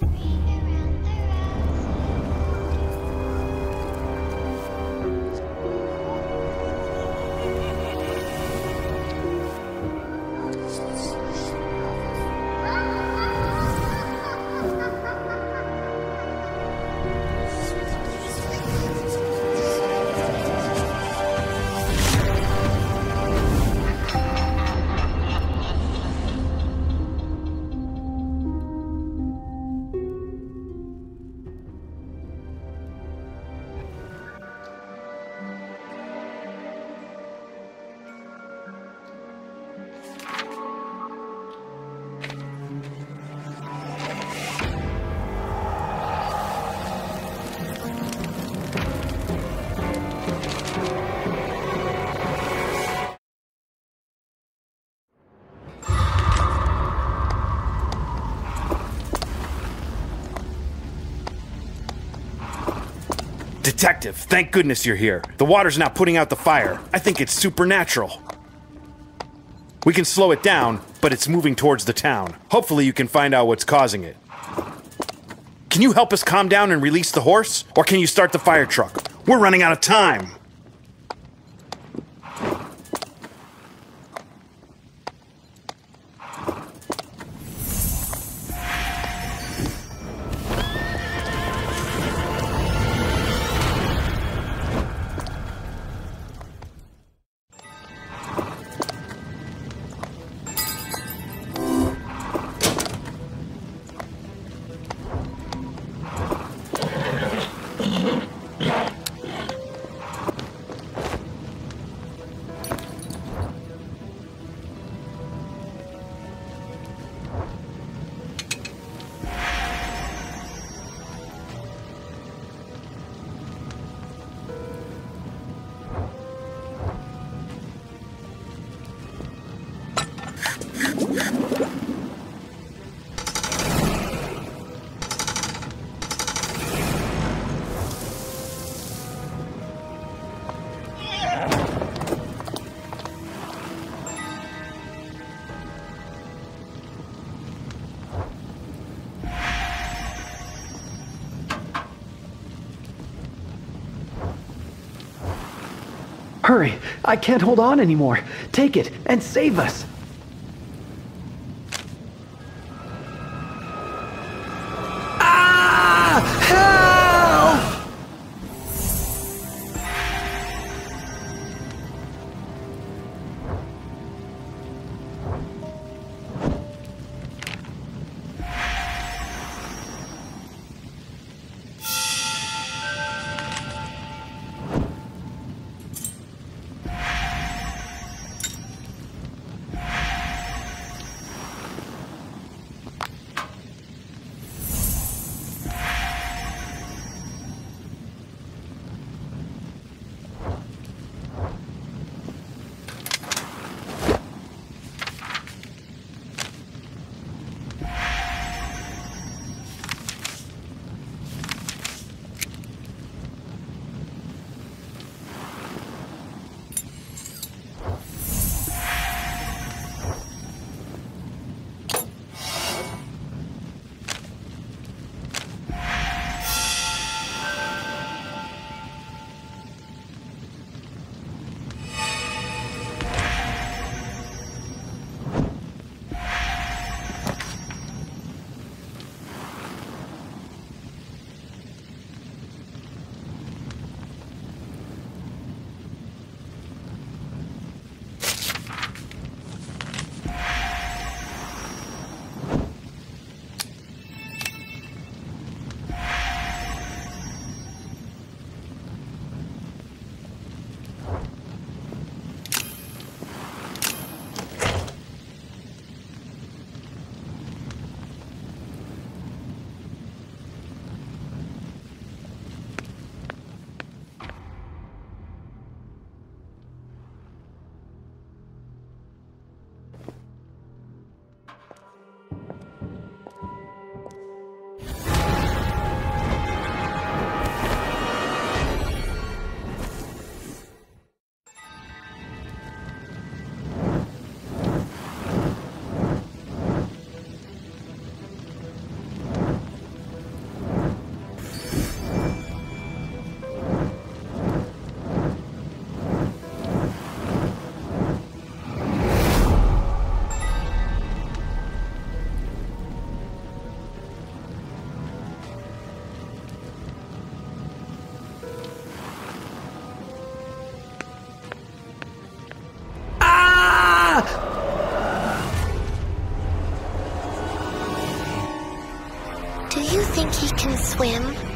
Yeah. Detective, thank goodness you're here. The water's not putting out the fire. I think it's supernatural. We can slow it down, but it's moving towards the town. Hopefully, you can find out what's causing it. Can you help us calm down and release the horse? Or can you start the fire truck? We're running out of time. Hurry! I can't hold on anymore. Take it and save us. Swim?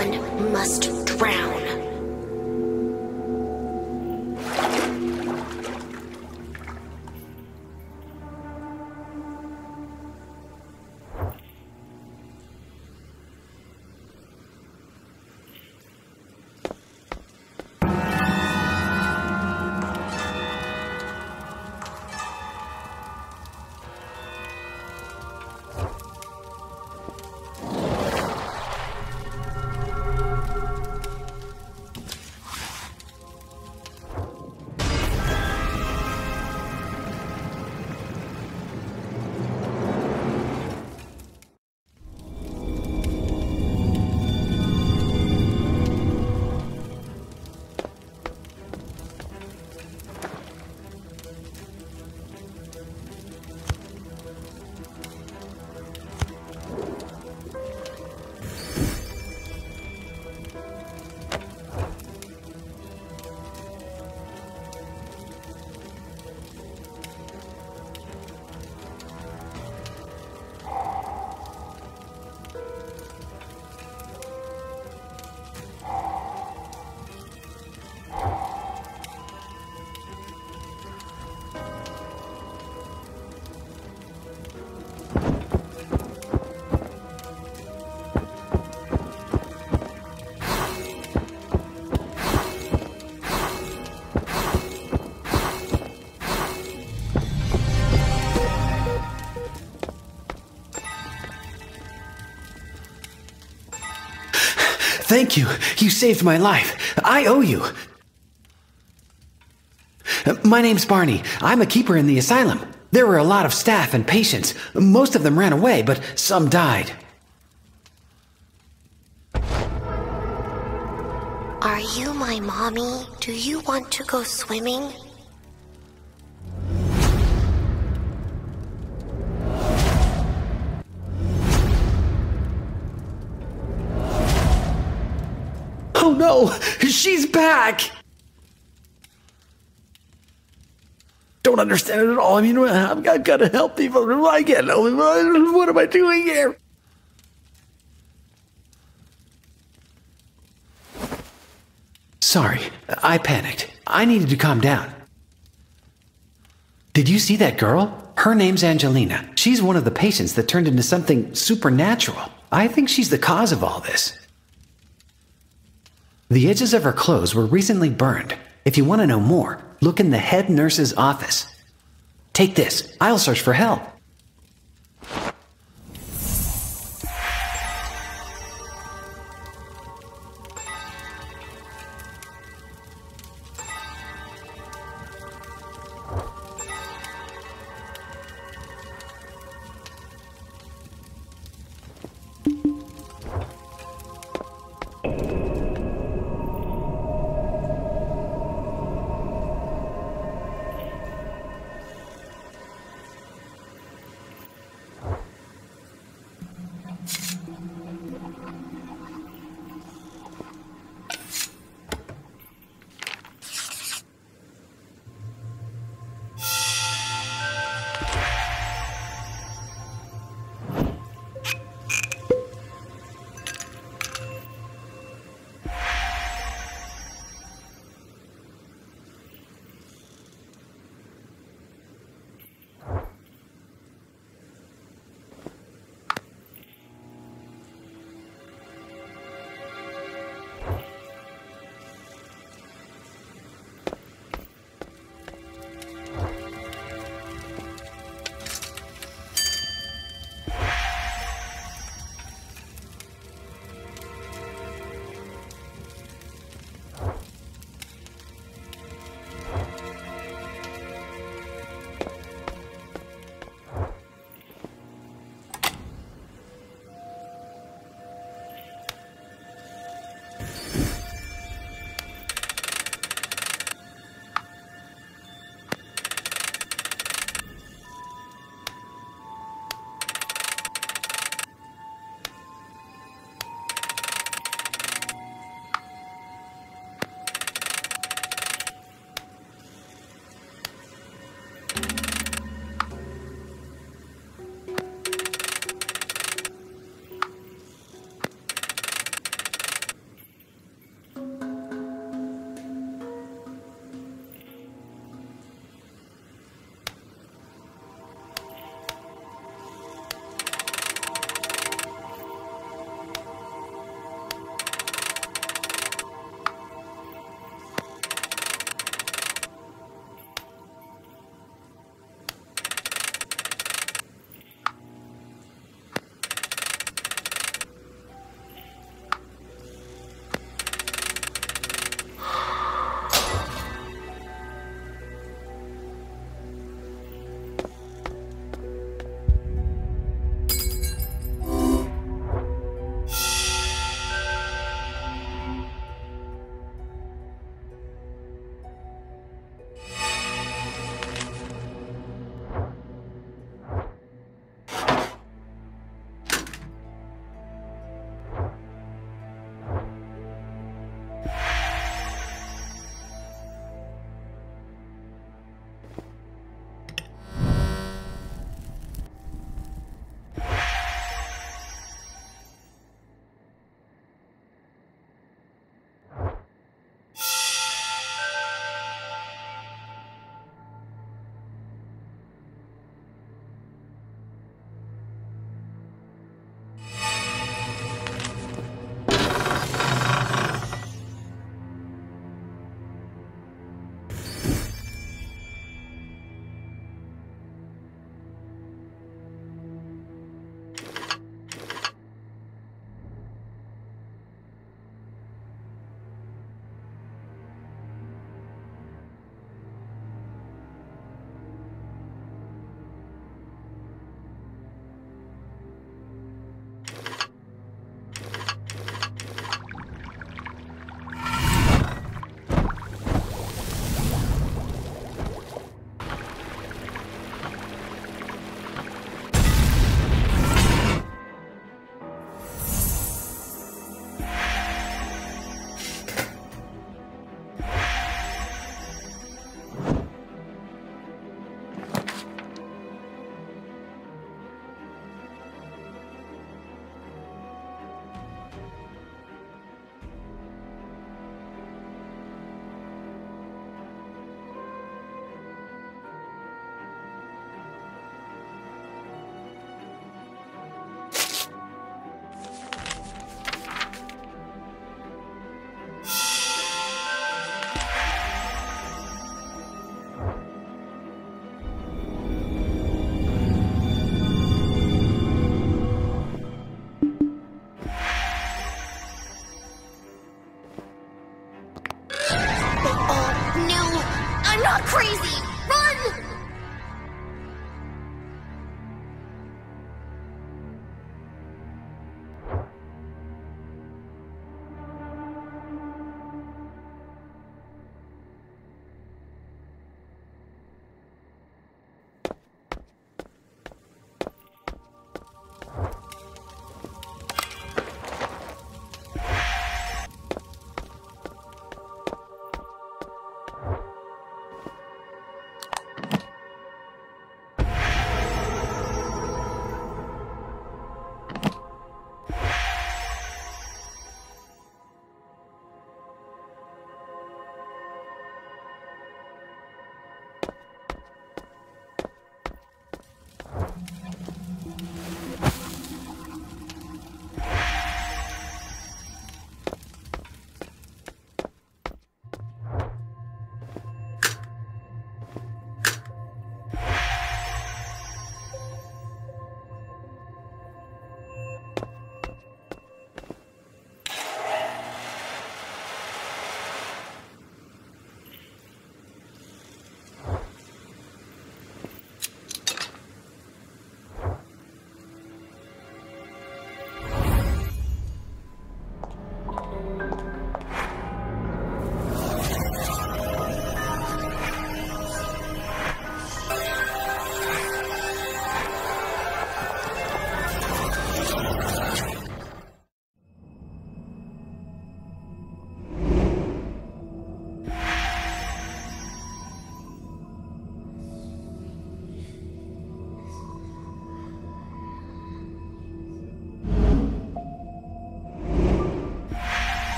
Everyone must Thank you. You saved my life. I owe you. My name's Barney. I'm a keeper in the asylum. There were a lot of staff and patients. Most of them ran away, but some died. Are you my mommy? Do you want to go swimming? She's back! Don't understand it at all. I mean, I've got, to help people. I can't help them. What am I doing here? Sorry, I panicked. I needed to calm down. Did you see that girl? Her name's Angelina. She's one of the patients that turned into something supernatural. I think she's the cause of all this. The edges of her clothes were recently burned. If you want to know more, look in the head nurse's office. Take this. I'll search for help.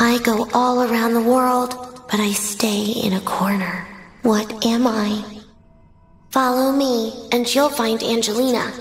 I go all around the world, but I stay in a corner. What am I? Follow me, and you'll find Angelina.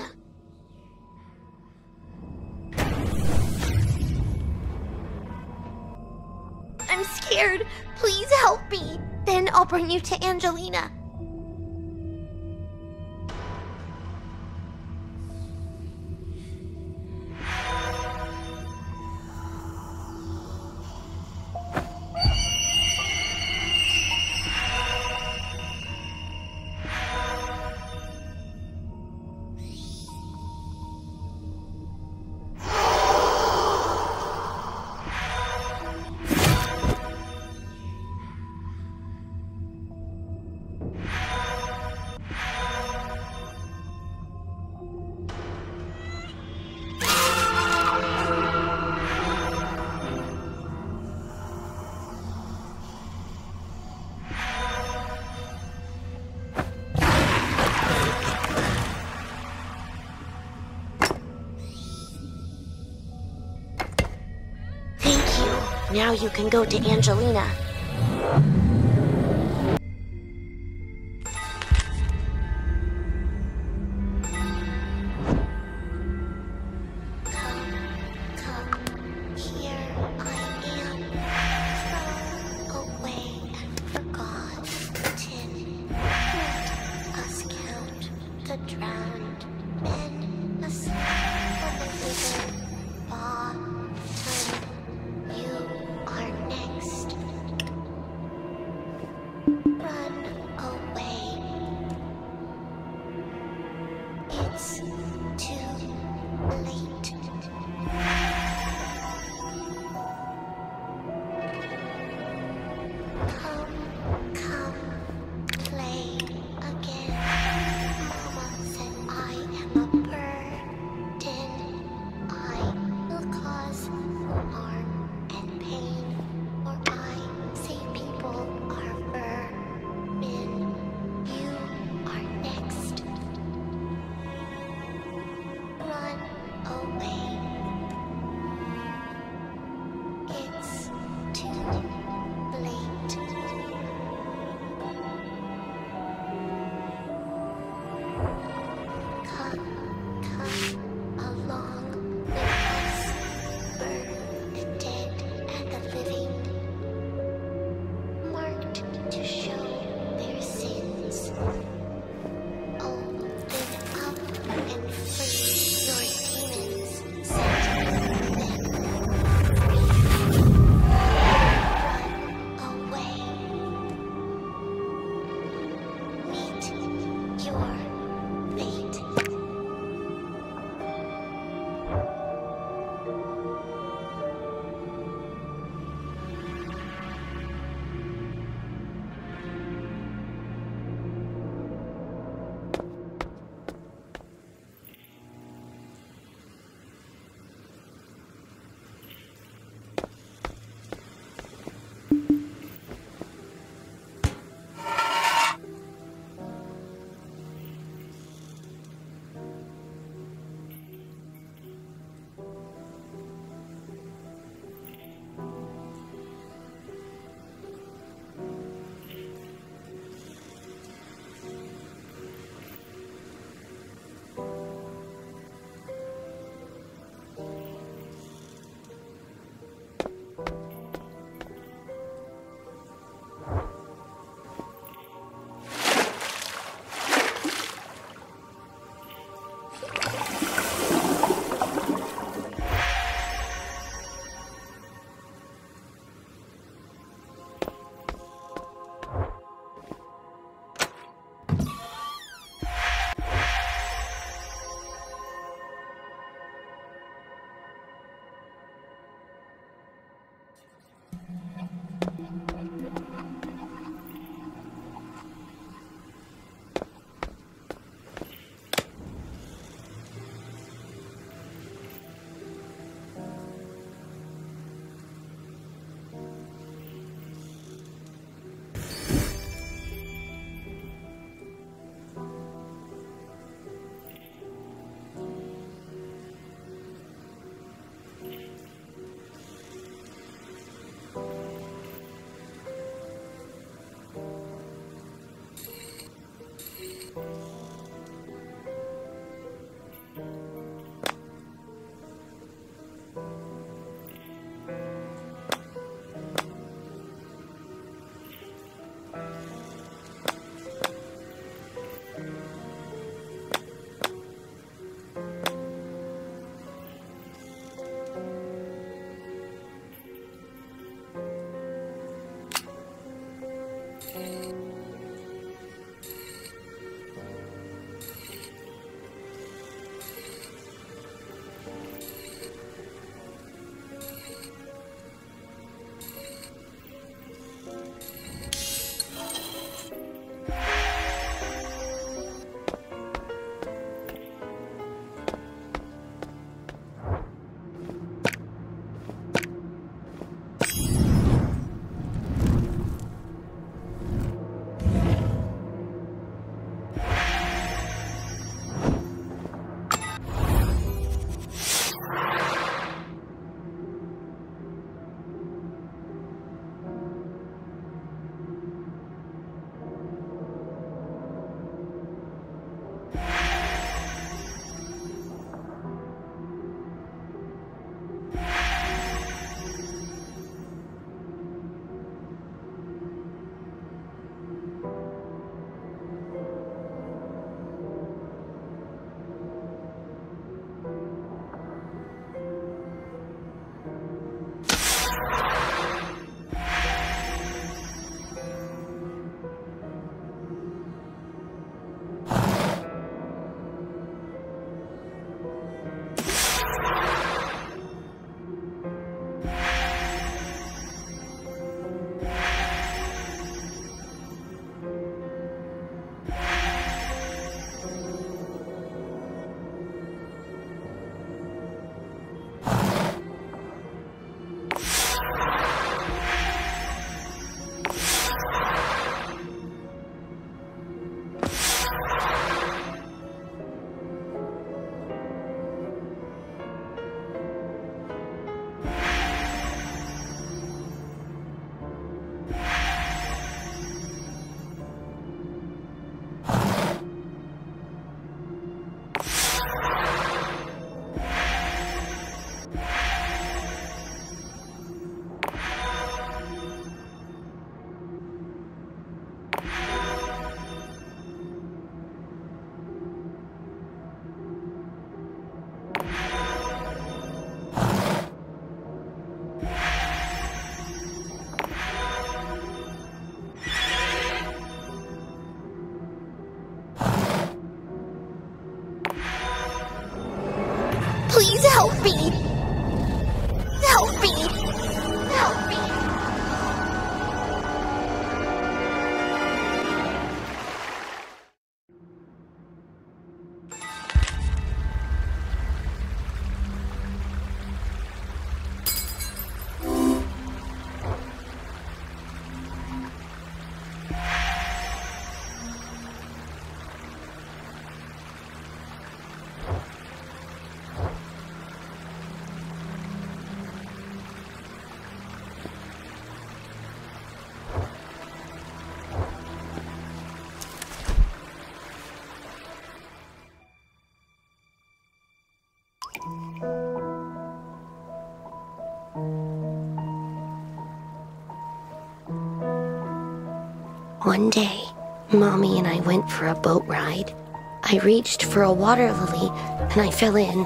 You. Can go to Angelina. One day, Mommy and I went for a boat ride. I reached for a water lily and I fell in.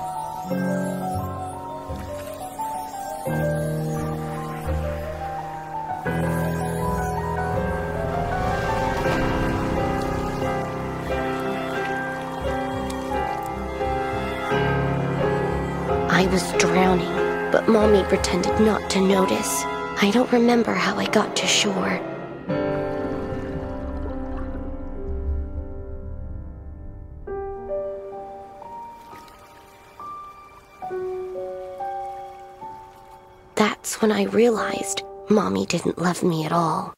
I was drowning, but Mommy pretended not to notice. I don't remember how I got to shore. When I realized Mommy didn't love me at all.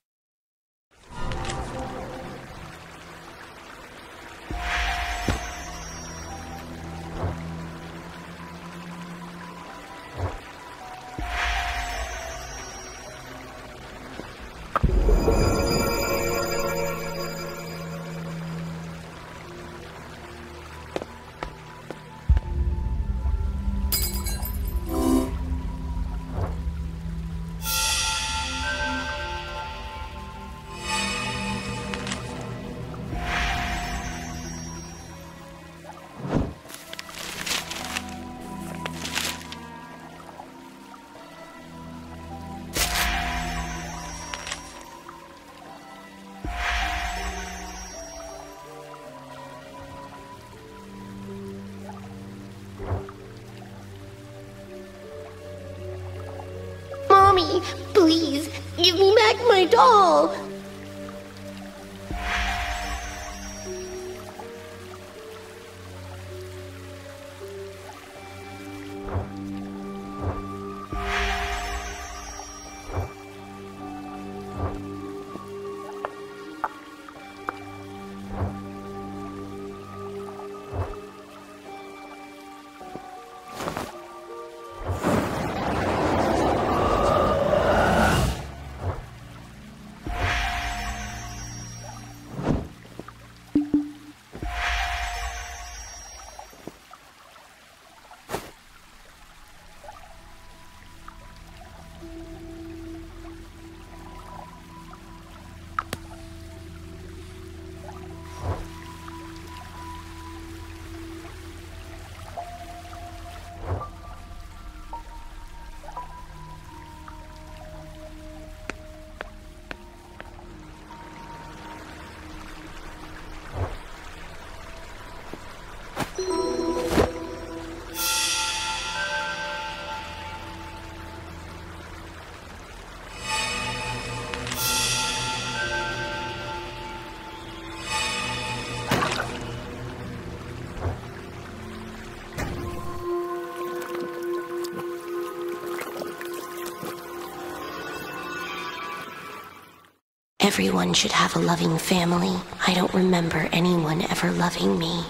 Everyone should have a loving family. I don't remember anyone ever loving me.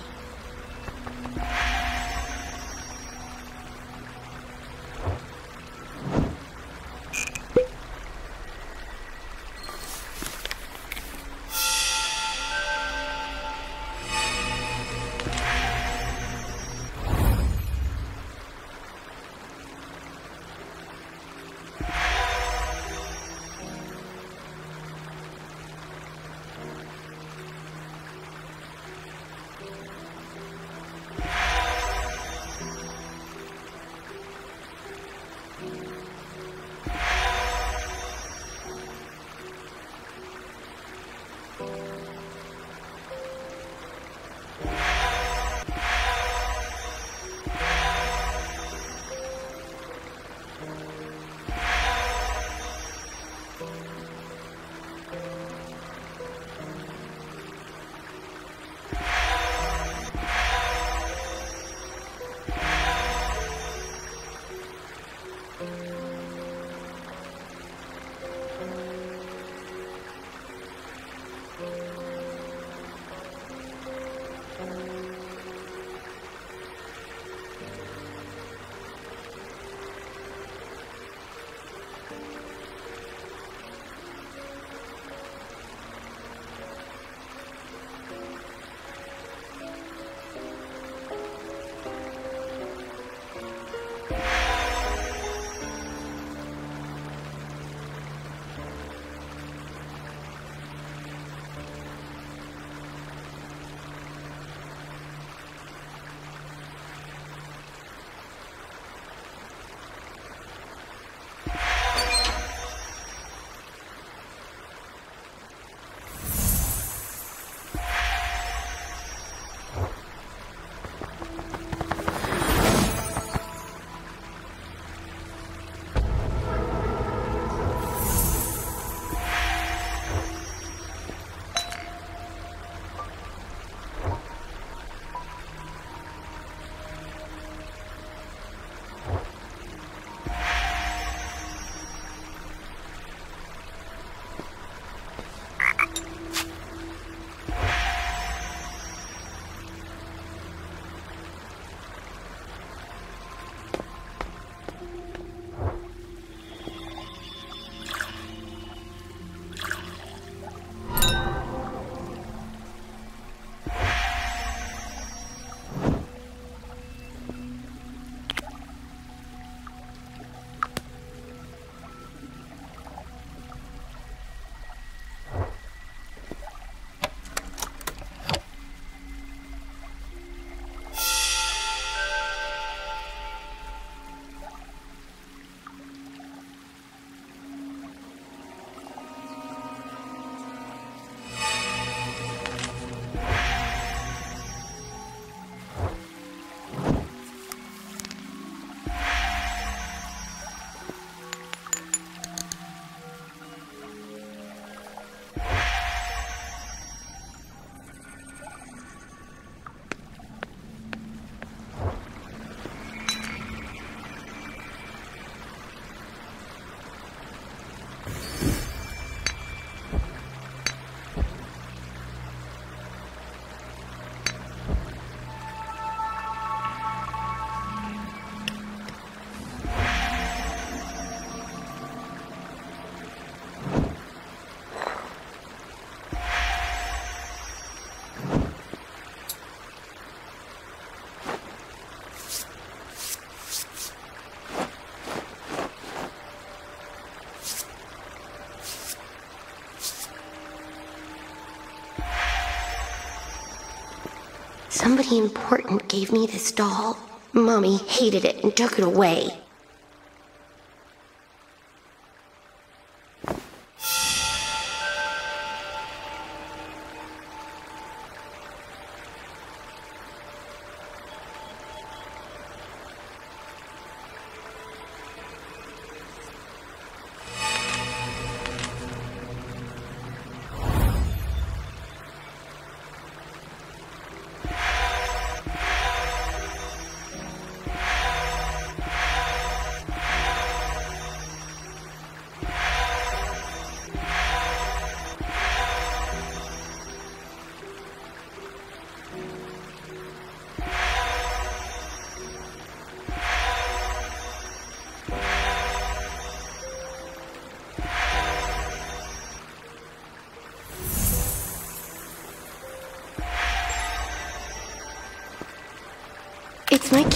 Somebody important gave me this doll. Mommy hated it and took it away.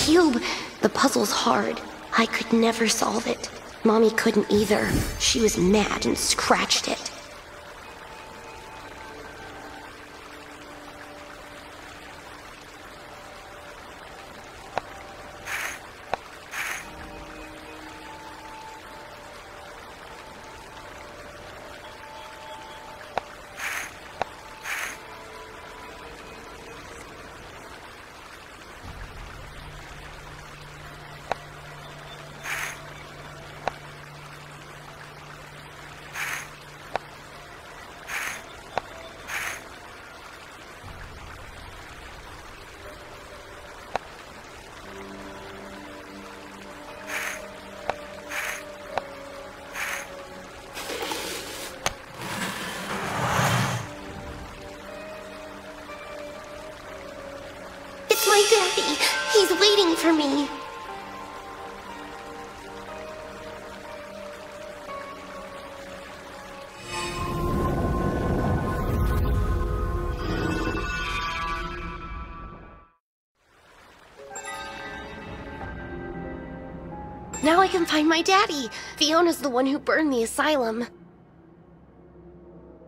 Cube. The puzzle's hard. I could never solve it. Mommy couldn't either. She was mad and scratched He's waiting for me. Now I can find my daddy. Fiona's the one who burned the asylum.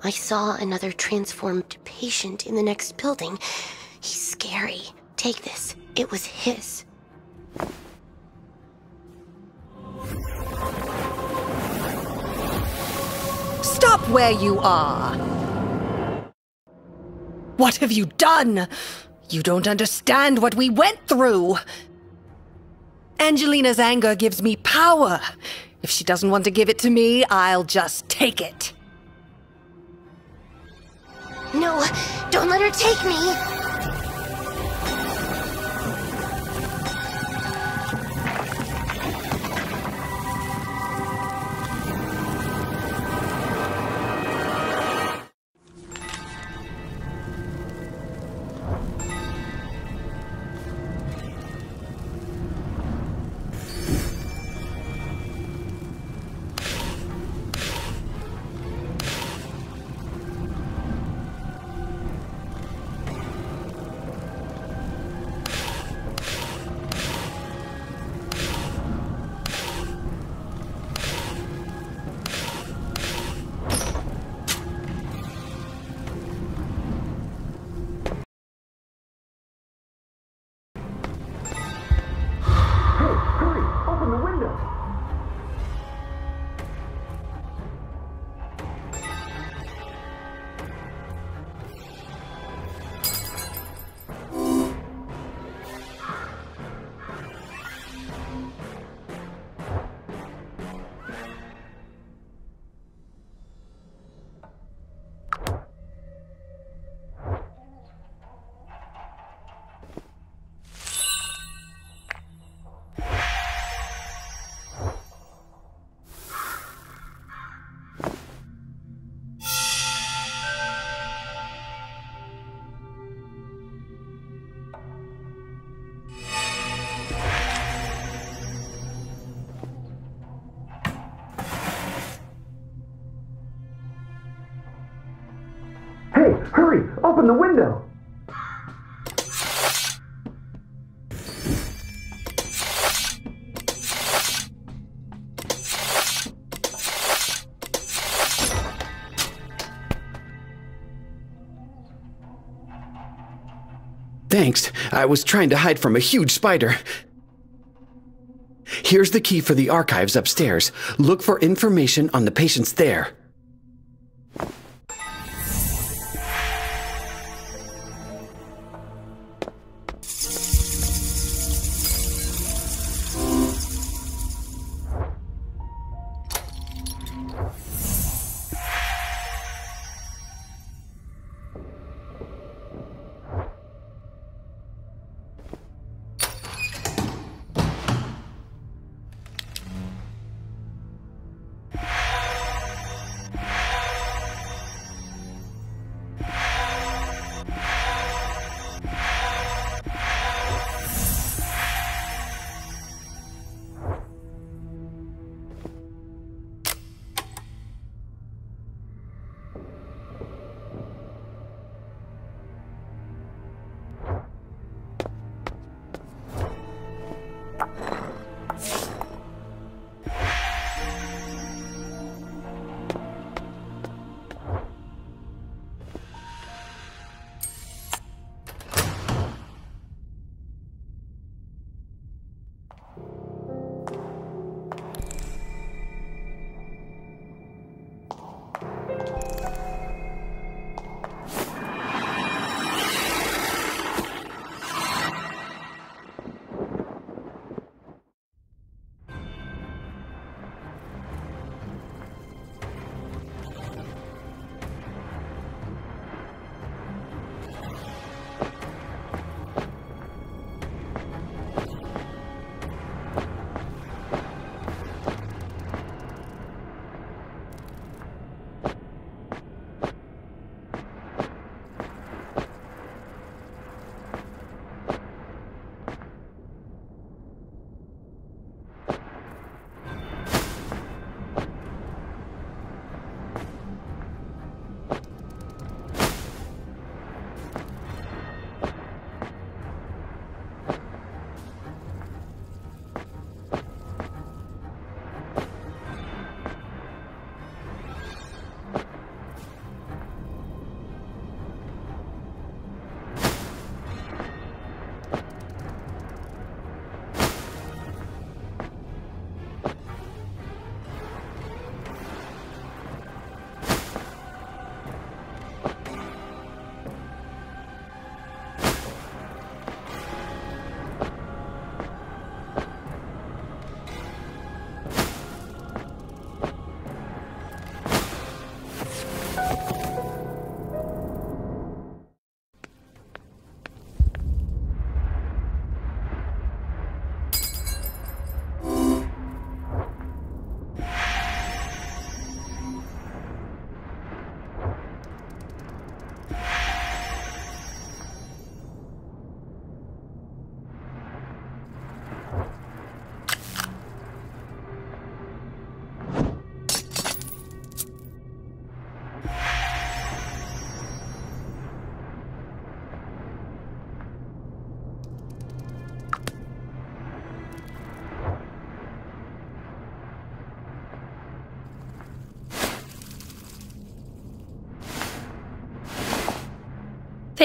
I saw another transformed patient in the next building. He's scary. Take this. It was his. Stop where you are! What have you done? You don't understand what we went through! Angelina's anger gives me power. If she doesn't want to give it to me, I'll just take it. No, don't let her take me. Open the window! Thanks. I was trying to hide from a huge spider. Here's the key for the archives upstairs. Look for information on the patients there.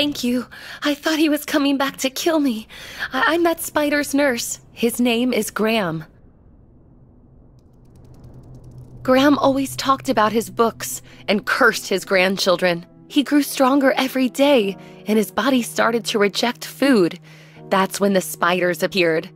Thank you. I thought he was coming back to kill me. I, I met Spider's nurse. His name is Graham. Graham always talked about his books and cursed his grandchildren. He grew stronger every day, and his body started to reject food. That's when the spiders appeared.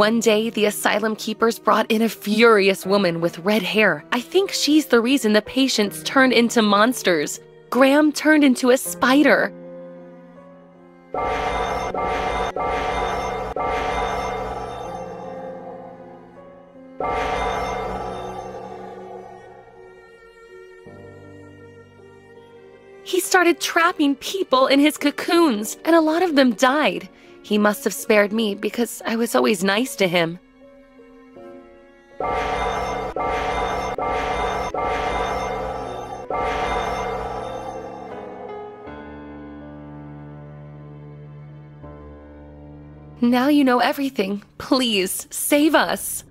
One day, the asylum keepers brought in a furious woman with red hair. I think she's the reason the patients turned into monsters. Graham turned into a spider. He started trapping people in his cocoons, and a lot of them died. He must have spared me because I was always nice to him. Now you know everything. Please, save us.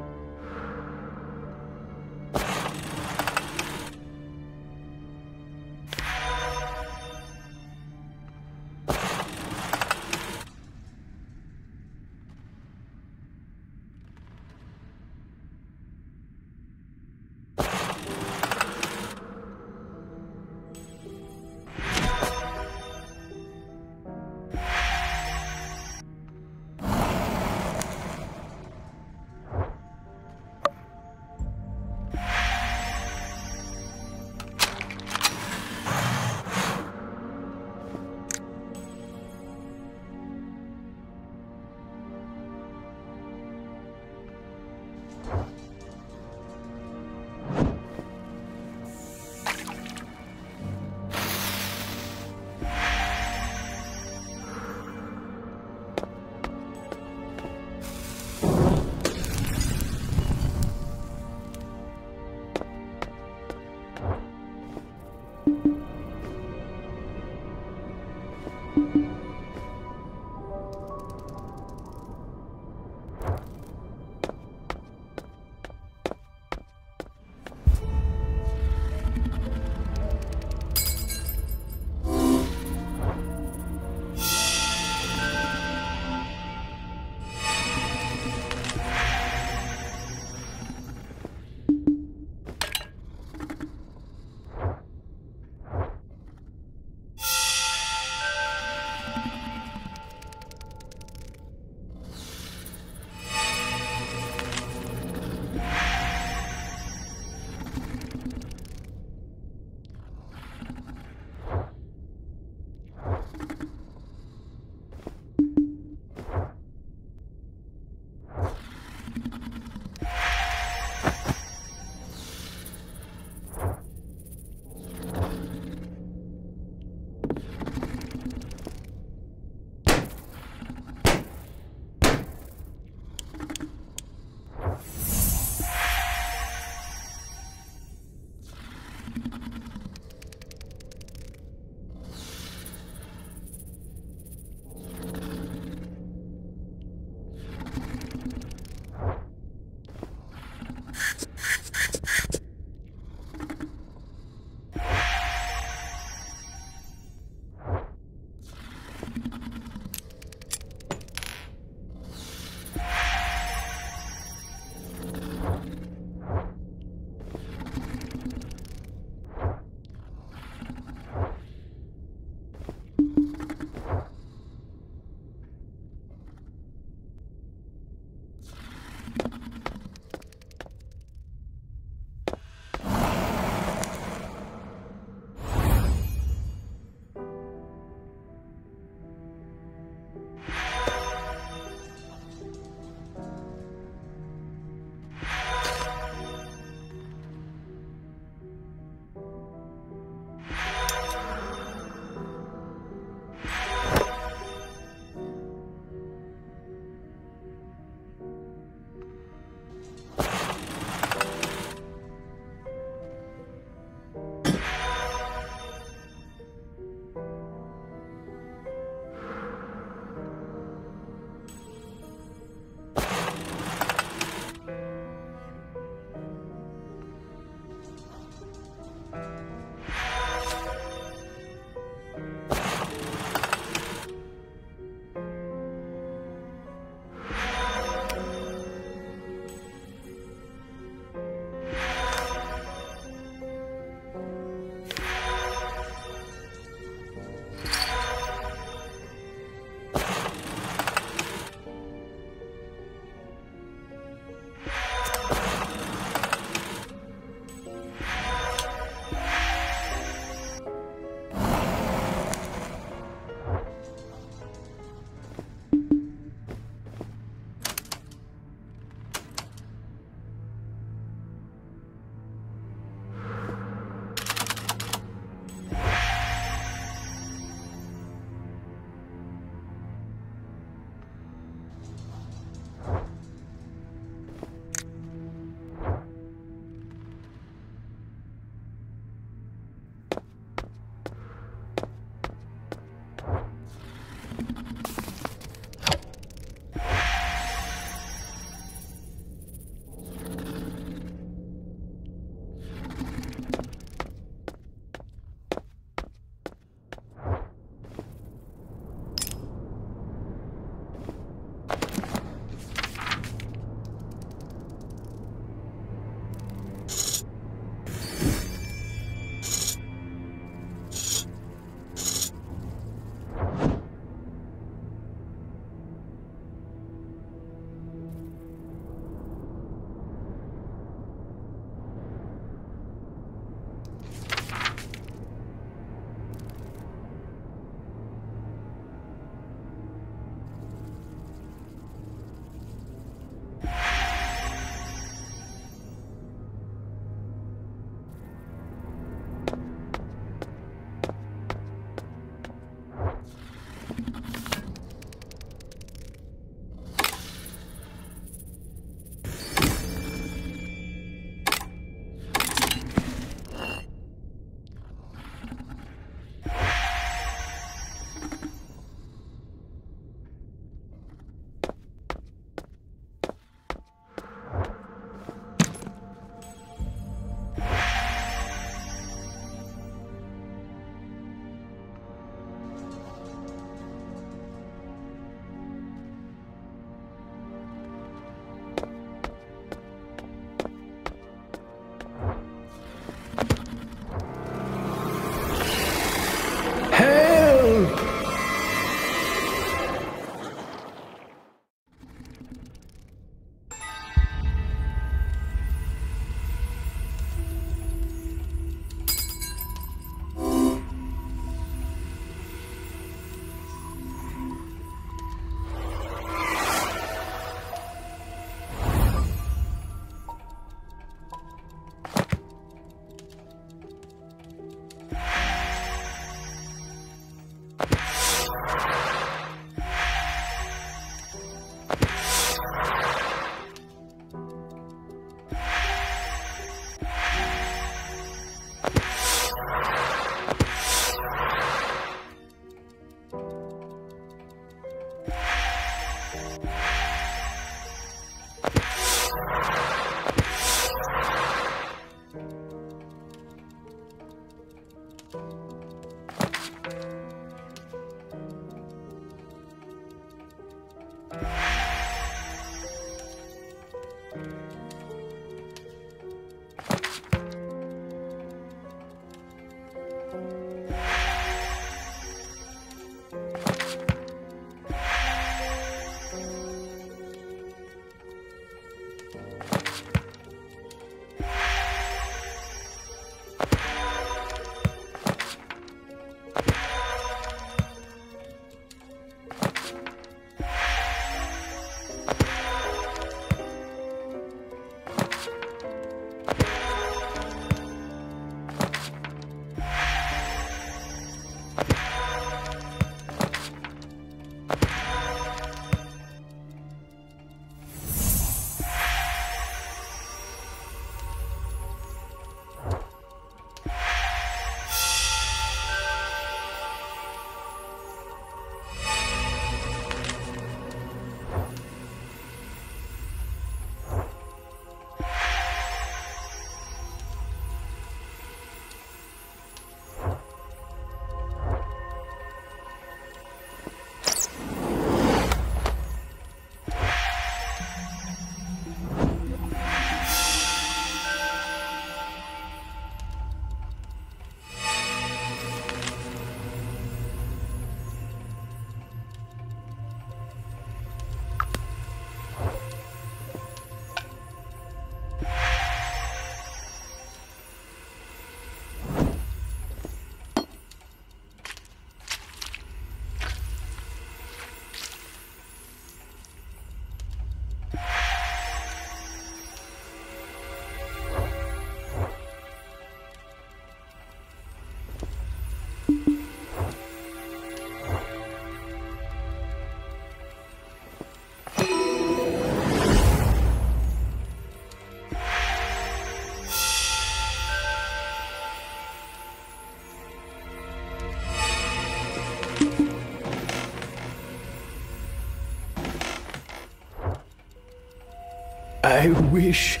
I wish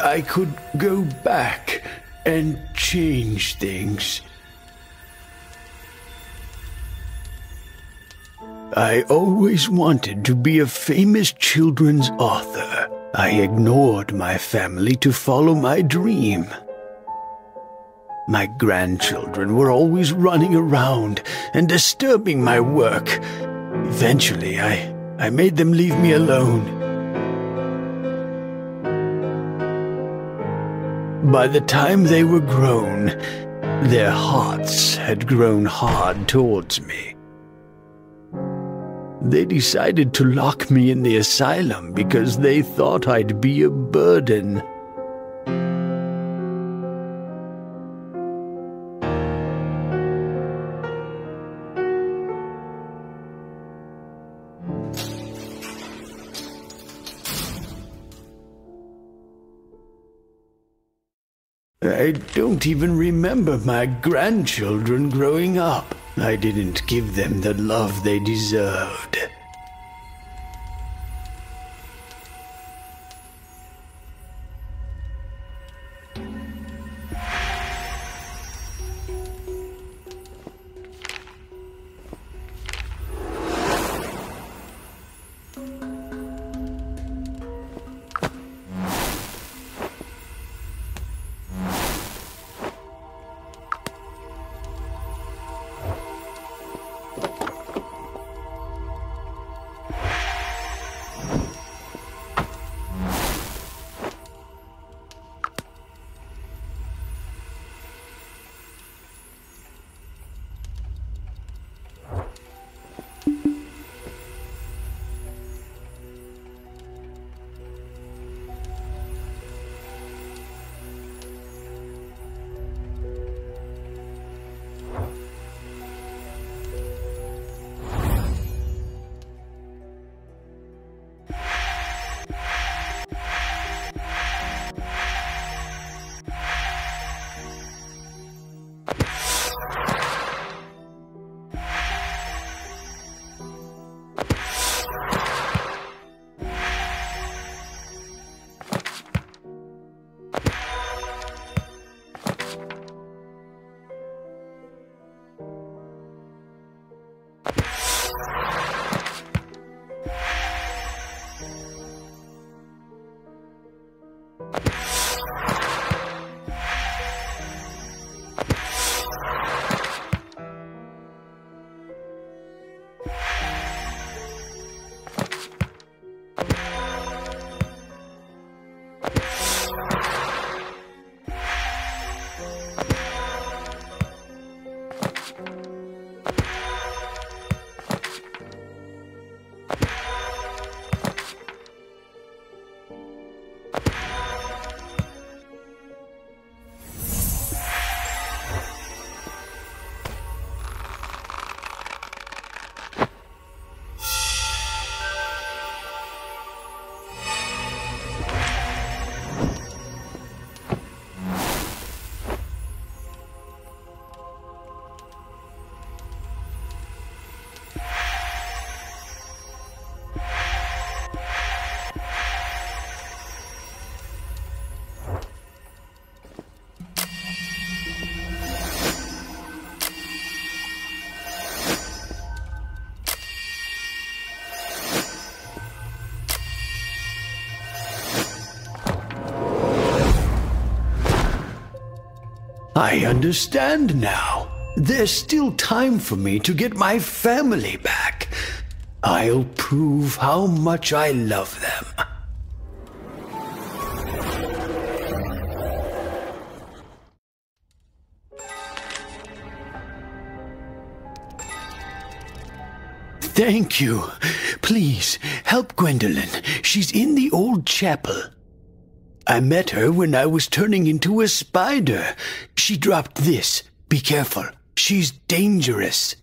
I could go back and change things. I always wanted to be a famous children's author. I ignored my family to follow my dream. My grandchildren were always running around and disturbing my work. Eventually, I, I made them leave me alone. By the time they were grown, their hearts had grown hard towards me. They decided to lock me in the asylum because they thought I'd be a burden. I don't even remember my grandchildren growing up. I didn't give them the love they deserved. I understand now. There's still time for me to get my family back. I'll prove how much I love them. Thank you. Please, help Gwendolyn. She's in the old chapel. I met her when I was turning into a spider. She dropped this. Be careful. She's dangerous.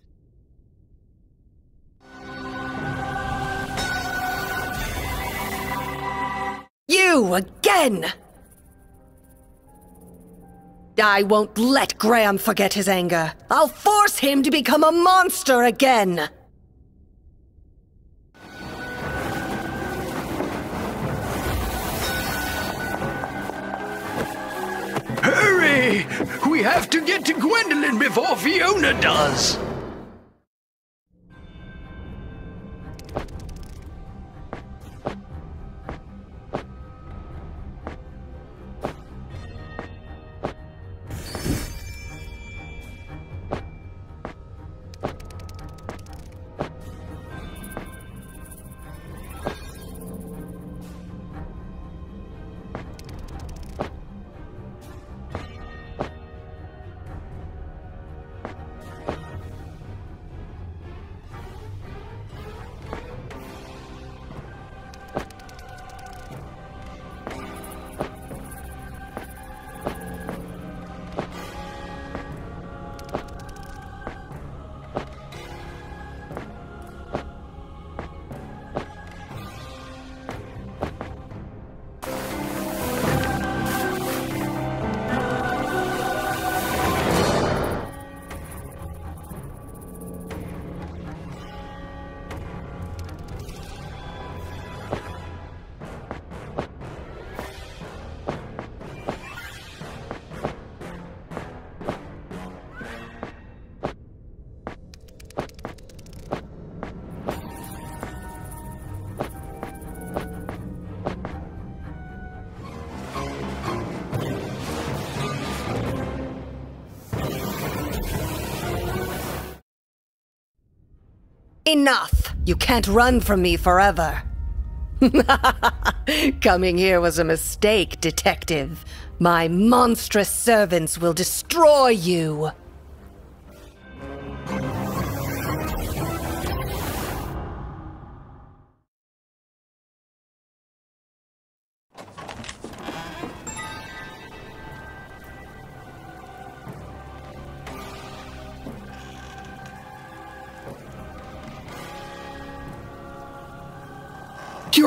You again! I won't let Graham forget his anger. I'll force him to become a monster again! We have to get to Gwendolyn before Fiona does. Enough! You can't run from me forever. Coming here was a mistake, Detective. My monstrous servants will destroy you.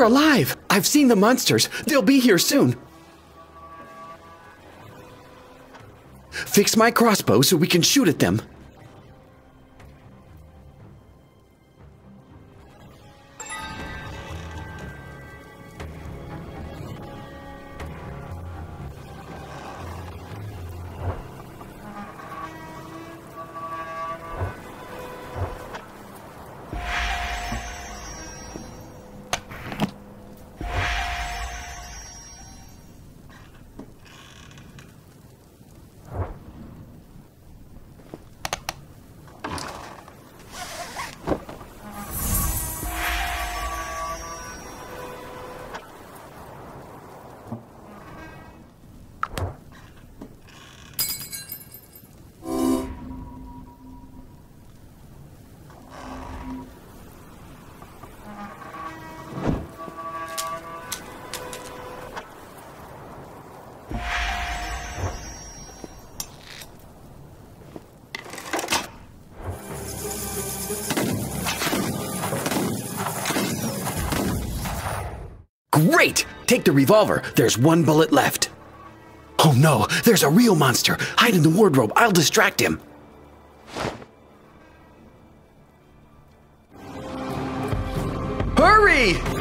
Alive! I've seen the monsters. They'll be here soon. Fix my crossbow so we can shoot at them. Take the revolver. There's one bullet left. Oh no, there's a real monster. Hide in the wardrobe. I'll distract him. Hurry!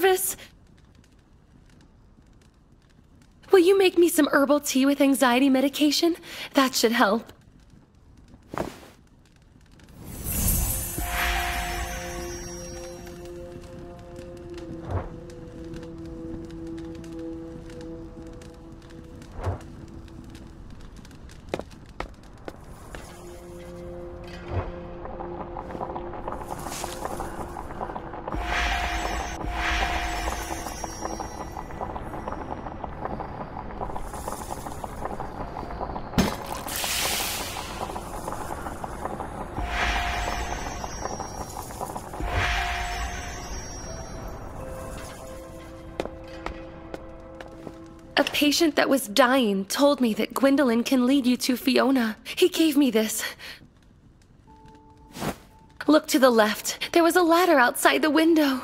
Nervous. Will you make me some herbal tea with anxiety medication? That should help. Patient that was dying told me that Gwendolyn can lead you to Fiona. He gave me this. Look to the left. There was a ladder outside the window.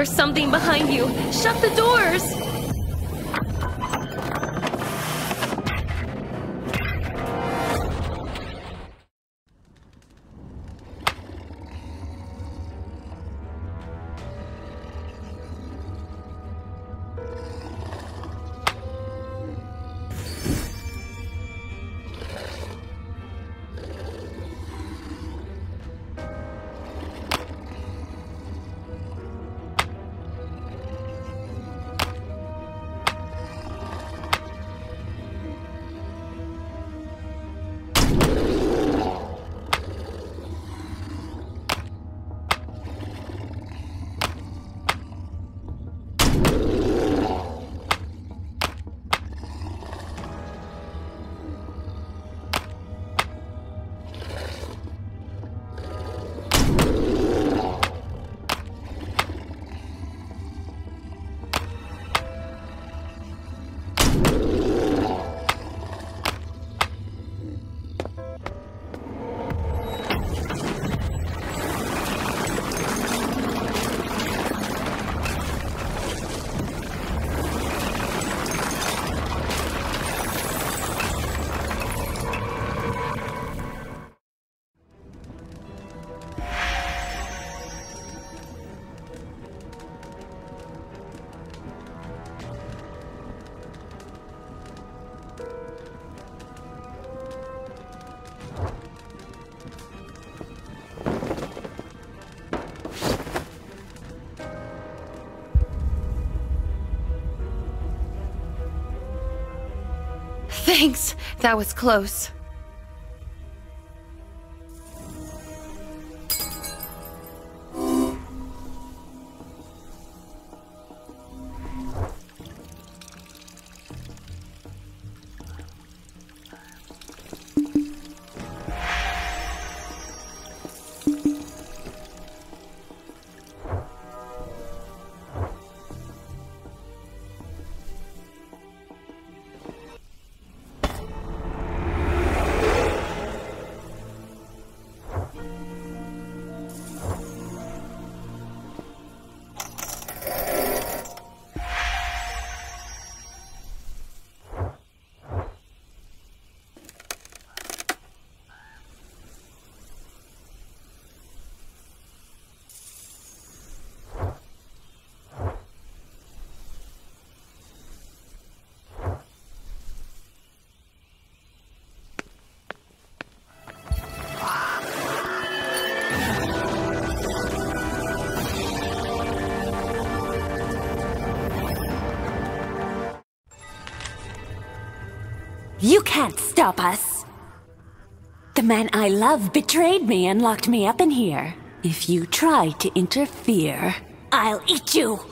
There's something behind you. Shut the doors! Thanks. That was close. You can't stop us. The man I love betrayed me and locked me up in here. If you try to interfere, I'll eat you.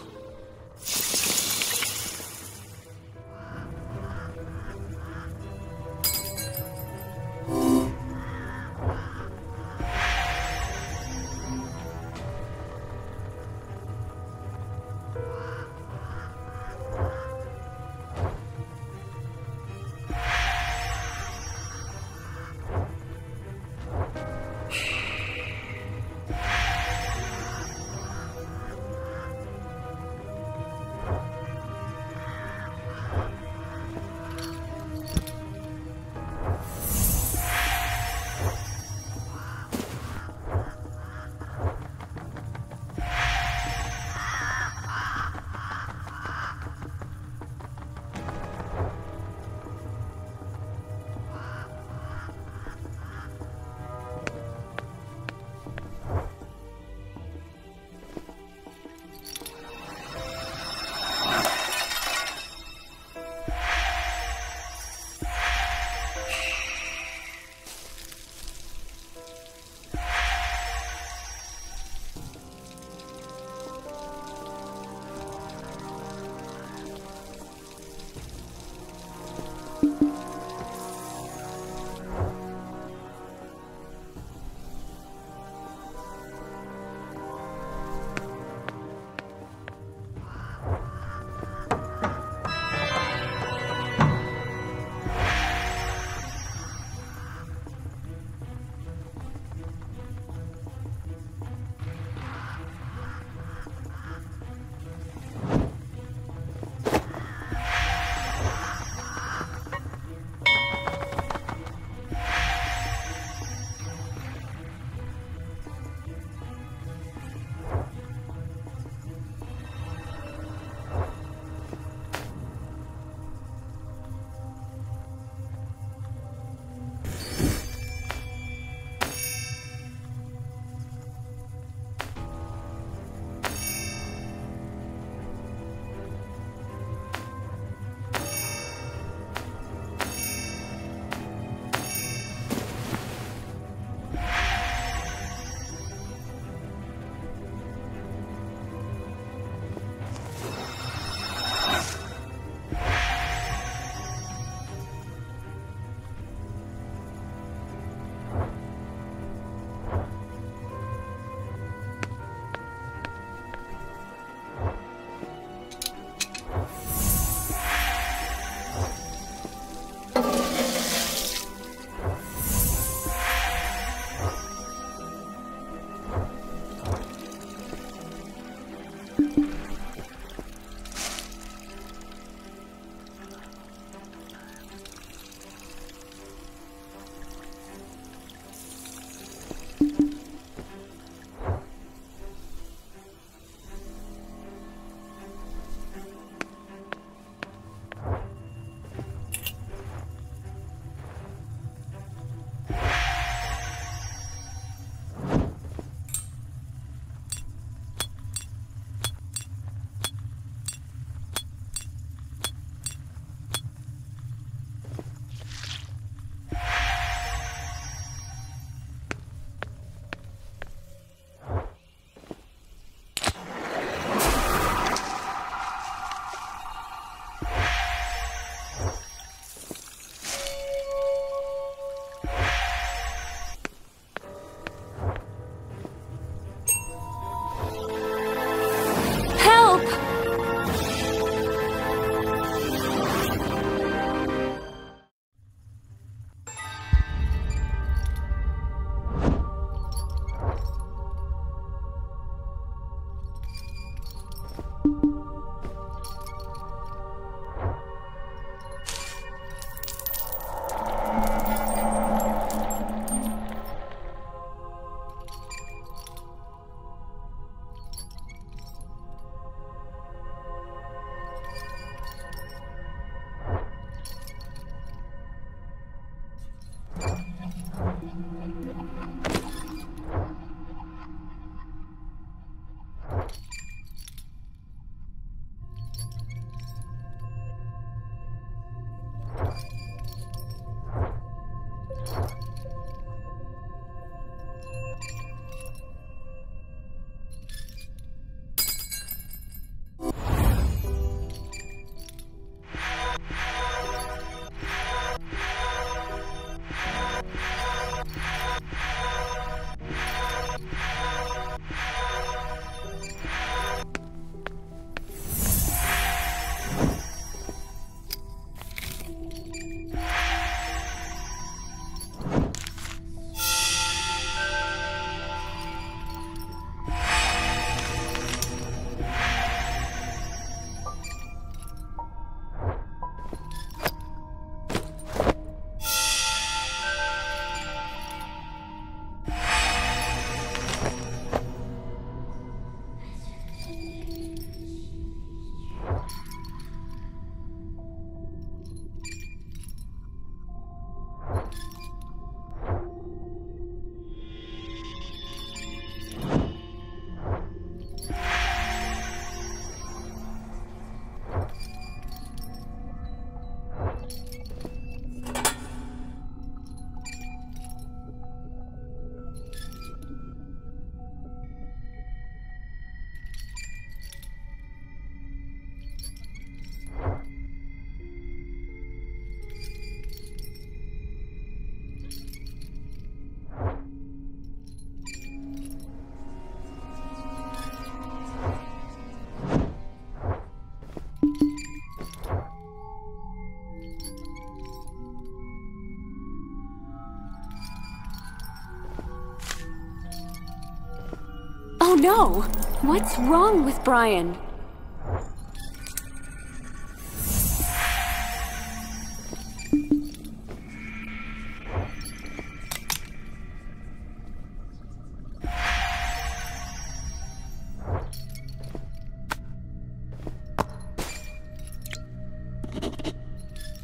No! What's wrong with Brian?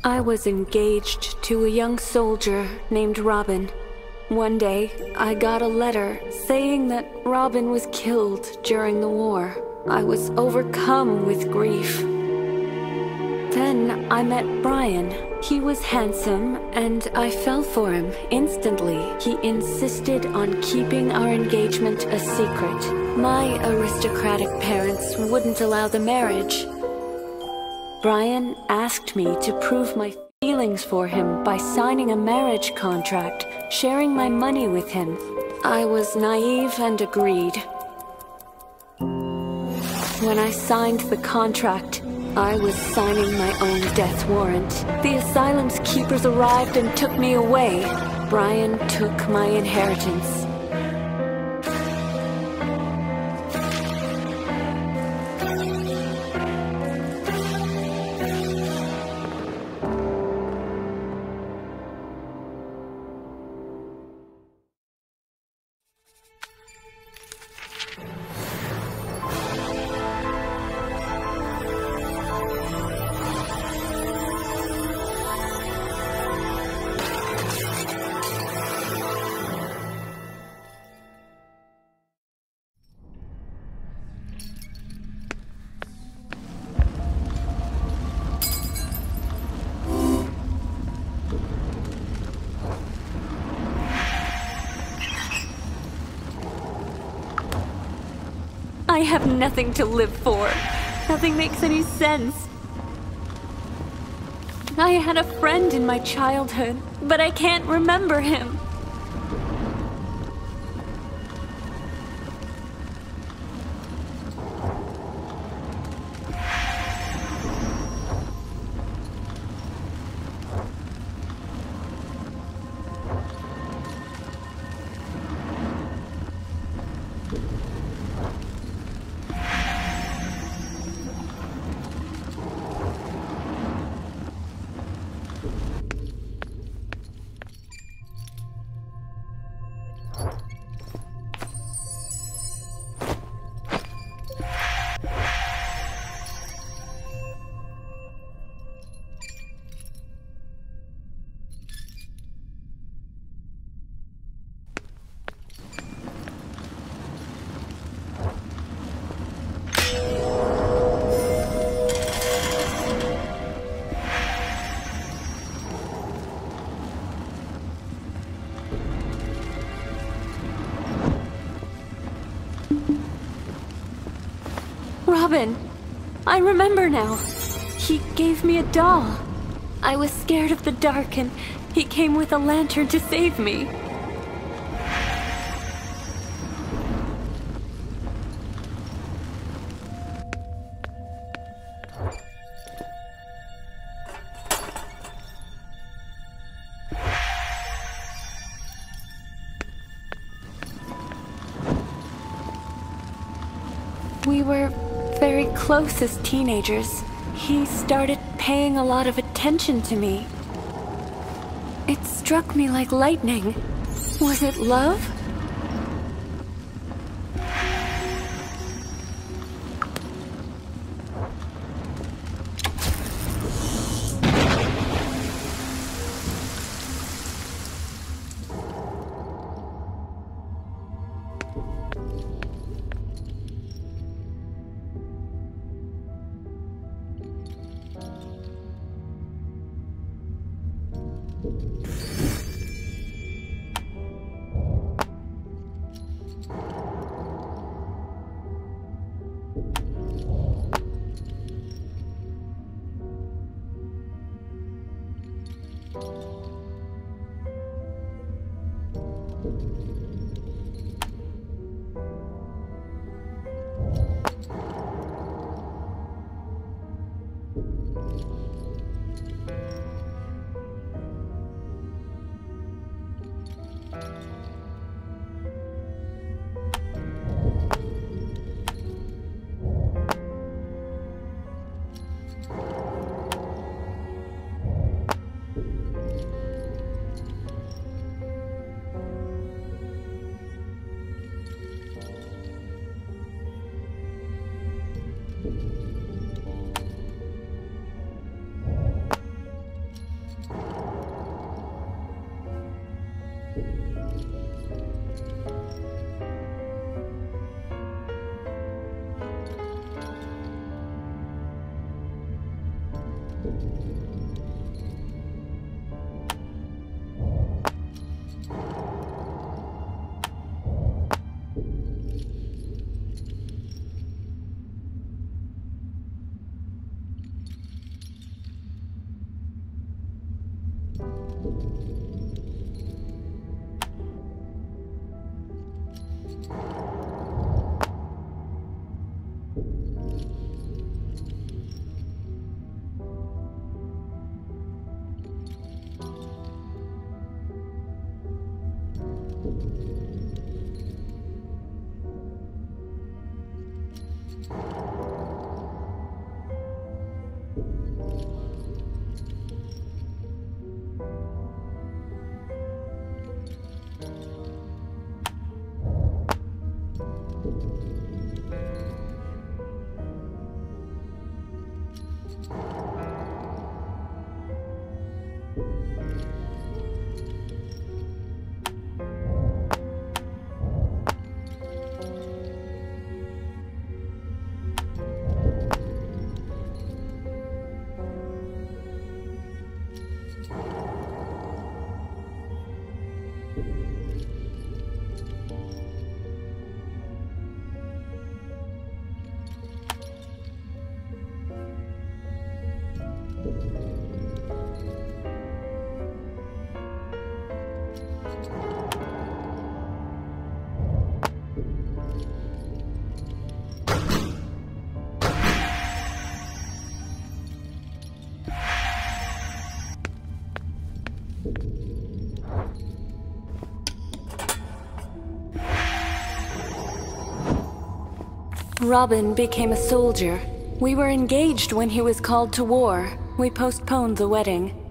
I was engaged to a young soldier named Robin. One day, I got a letter saying that Robin was killed during the war. I was overcome with grief. Then I met Brian. He was handsome, and I fell for him instantly. He insisted on keeping our engagement a secret. My aristocratic parents wouldn't allow the marriage. Brian asked me to prove my feelings for him by signing a marriage contract, sharing my money with him. I was naive and agreed. When I signed the contract, I was signing my own death warrant. The asylum's keepers arrived and took me away. Brian took my inheritance. Nothing to live for. Nothing makes any sense. I had a friend in my childhood, but I can't remember him. Robin! I remember now. He gave me a doll. I was scared of the dark and he came with a lantern to save me. Close as teenagers. He started paying a lot of attention to me. It struck me like lightning. Was it love? Robin became a soldier. We were engaged when he was called to war. We postponed the wedding.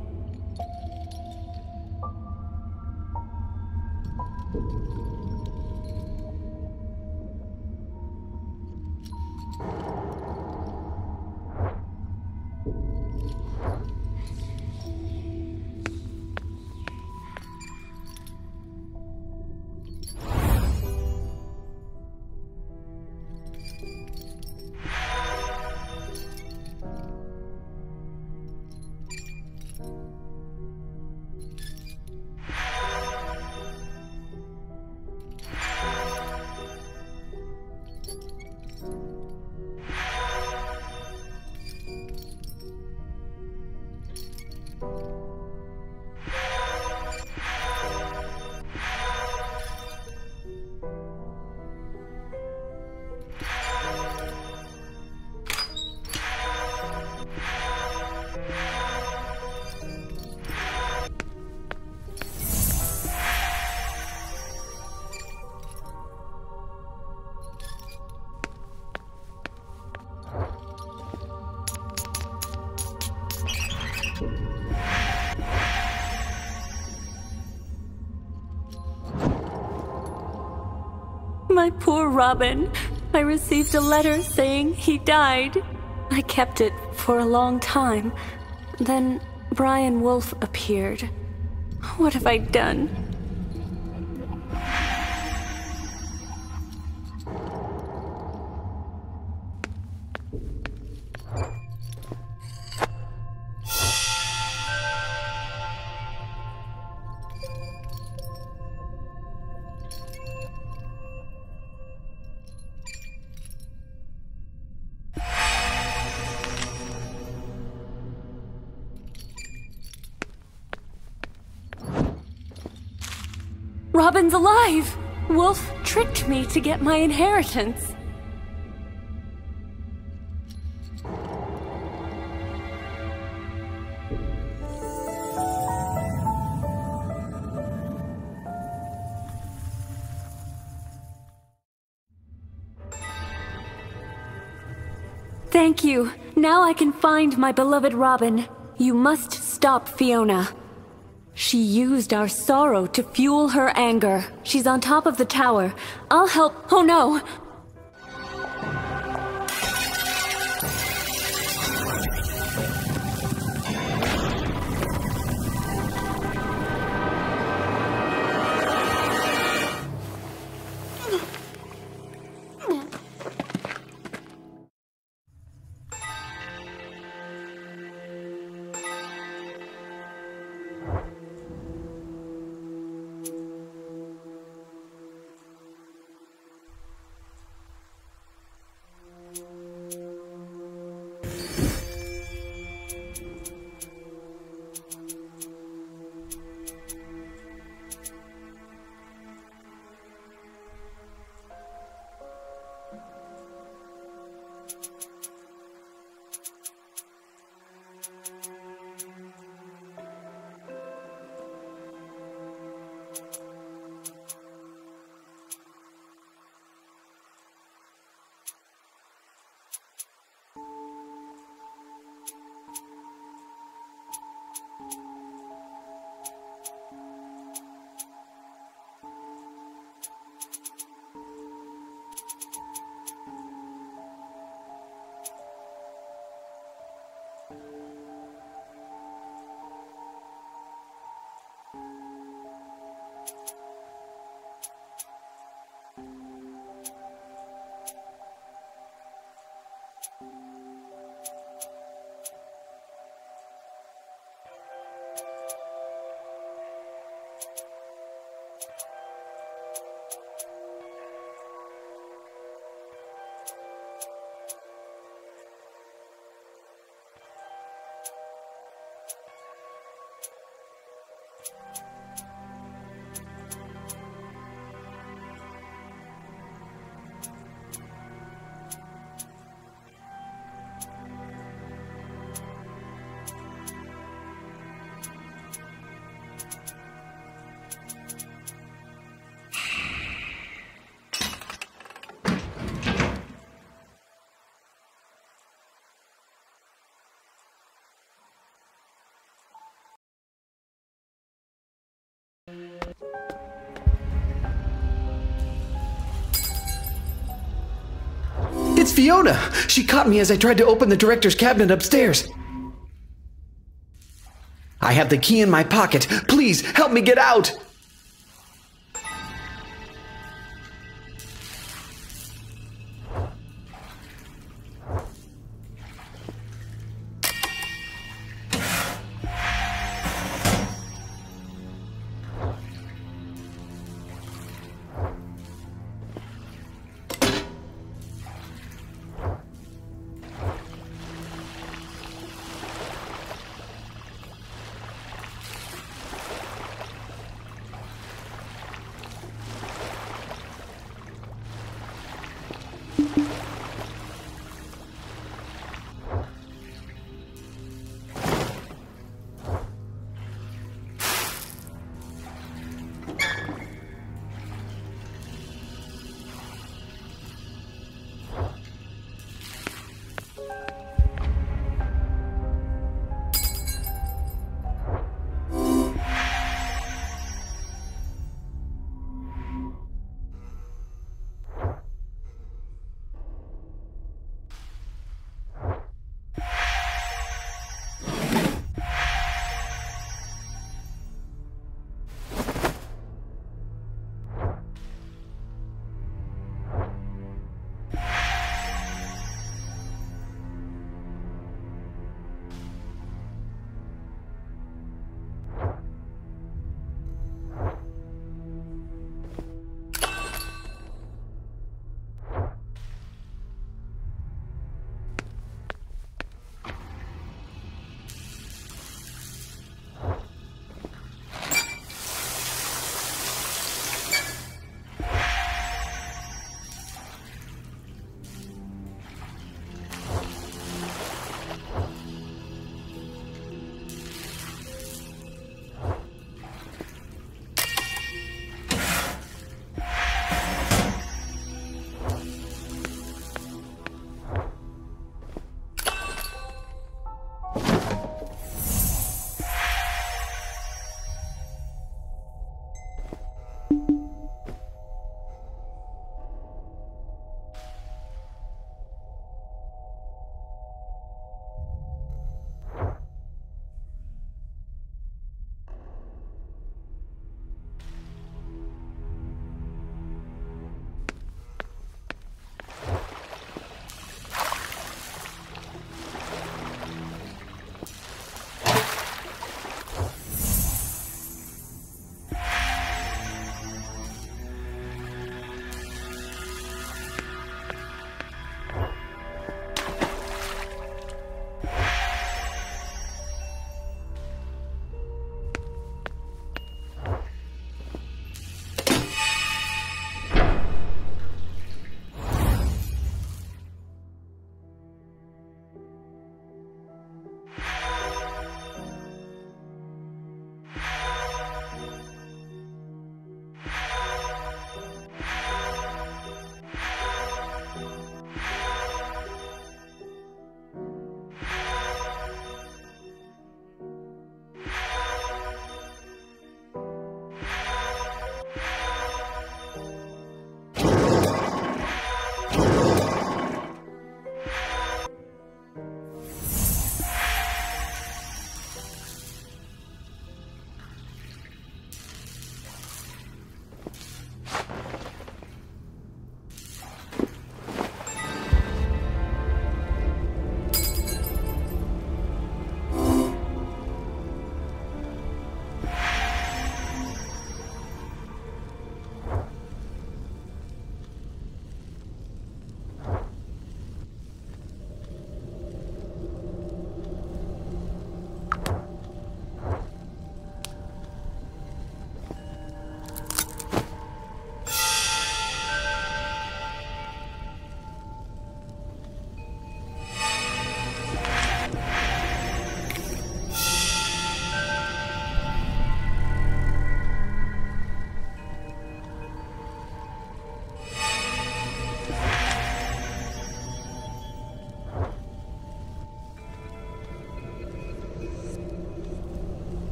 My poor Robin. I received a letter saying he died. I kept it for a long time. Then Brian Wolf appeared. What have I done? Robin's alive! Wolf tricked me to get my inheritance. Thank you. Now I can find my beloved Robin. You must stop Fiona. She used our sorrow to fuel her anger. She's on top of the tower. I'll help. Oh no! Fiona! She caught me as I tried to open the director's cabinet upstairs. I have the key in my pocket. Please help me get out!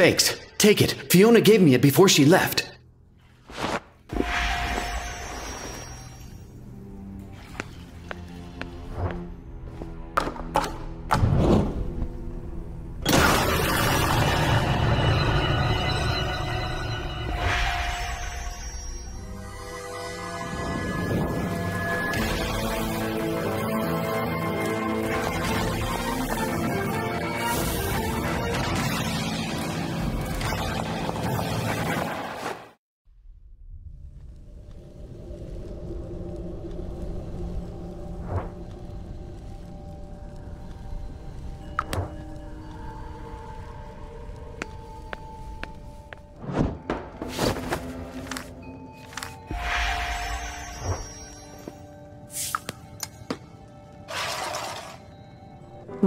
Thanks. Take it. Fiona gave me it before she left.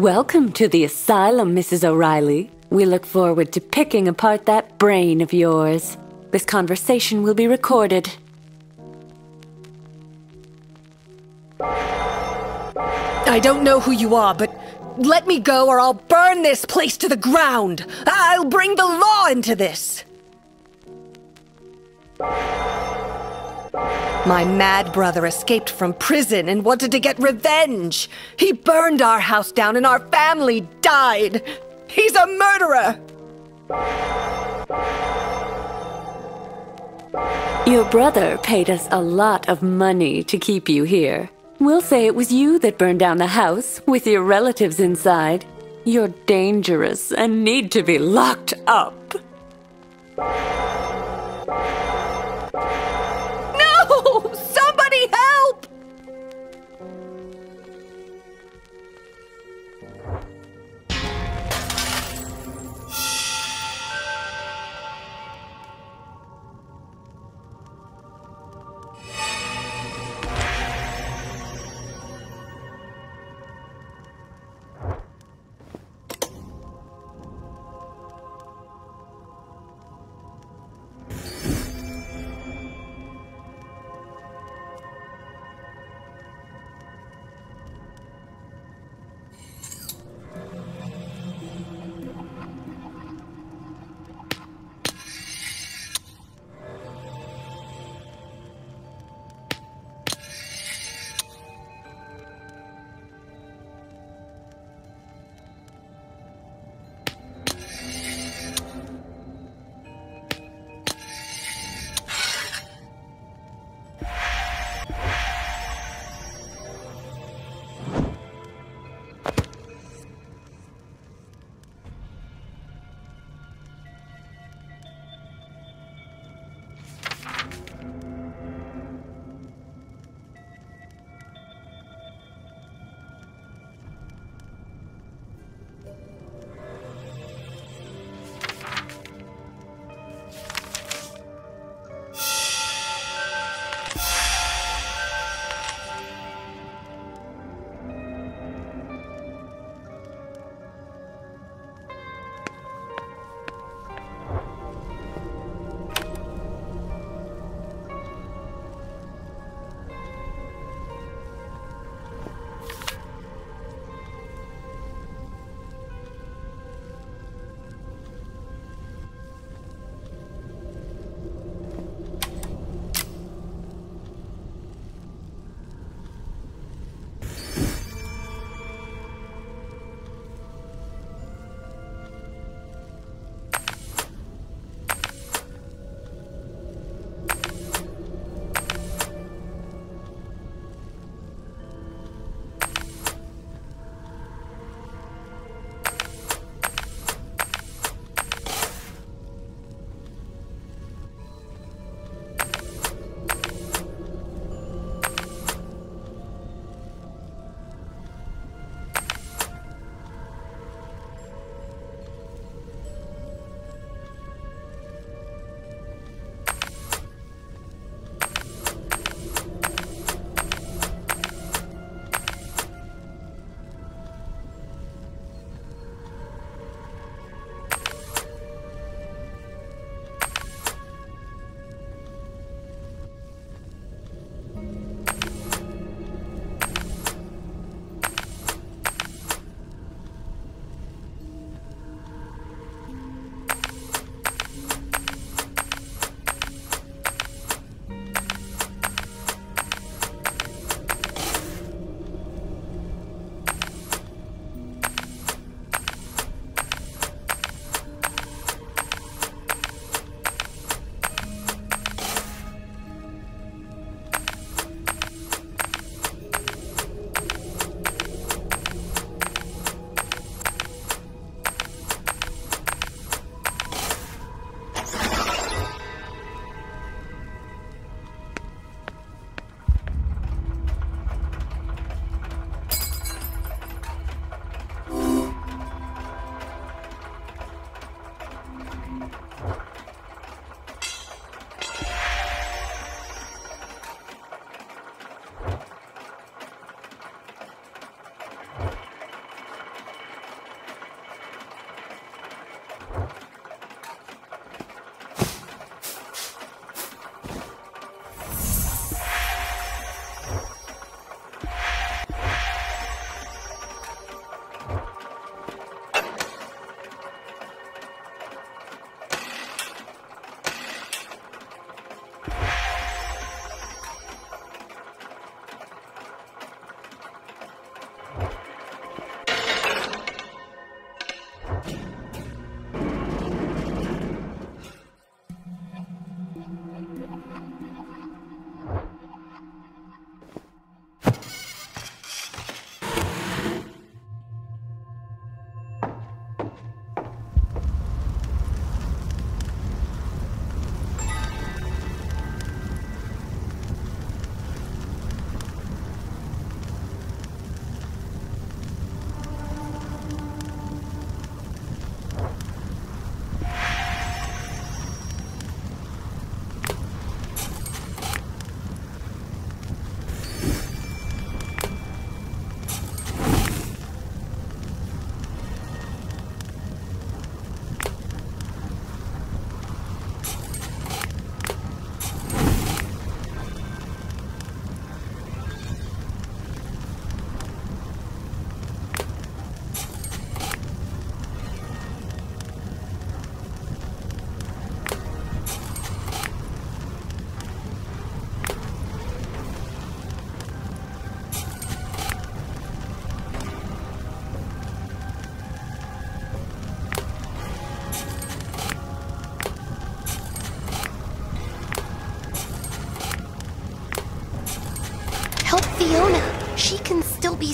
Welcome to the asylum, Mrs. O'Reilly. We look forward to picking apart that brain of yours. This conversation will be recorded. I don't know who you are, but let me go or I'll burn this place to the ground. I'll bring the law into this. My mad brother escaped from prison and wanted to get revenge. He burned our house down and our family died. He's a murderer. Your brother paid us a lot of money to keep you here. We'll say it was you that burned down the house with your relatives inside. You're dangerous and need to be locked up.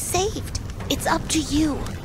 Saved. It's up to you.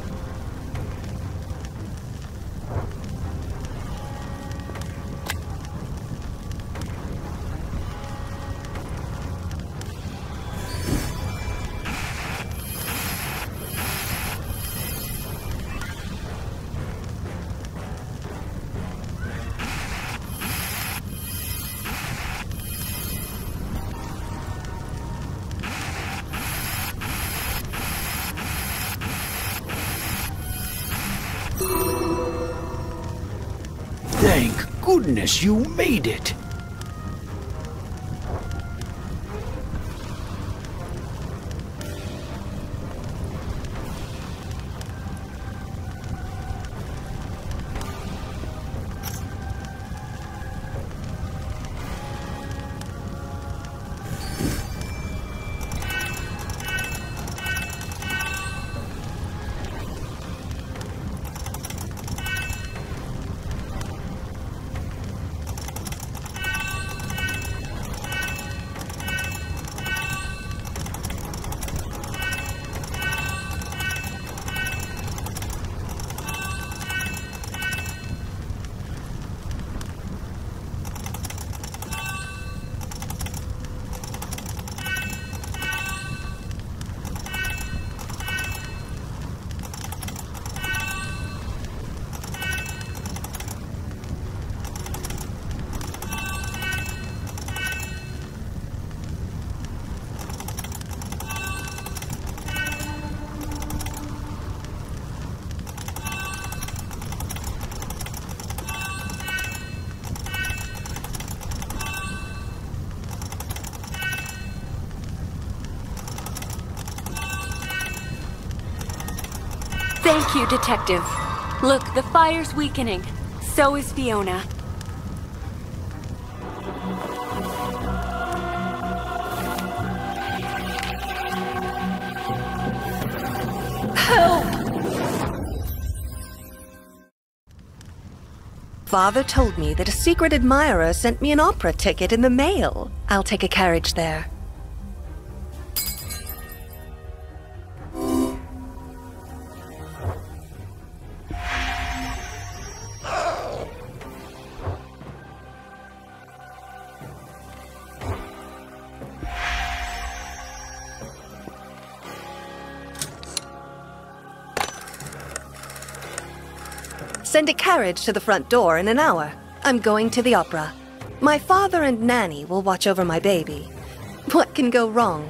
Goodness you made it. Thank you, Detective. Look, the fire's weakening. So is Fiona. Father told me that a secret admirer sent me an opera ticket in the mail. I'll take a carriage there. Carriage to the front door in an hour. I'm going to the opera. My father and Nanny will watch over my baby. What can go wrong?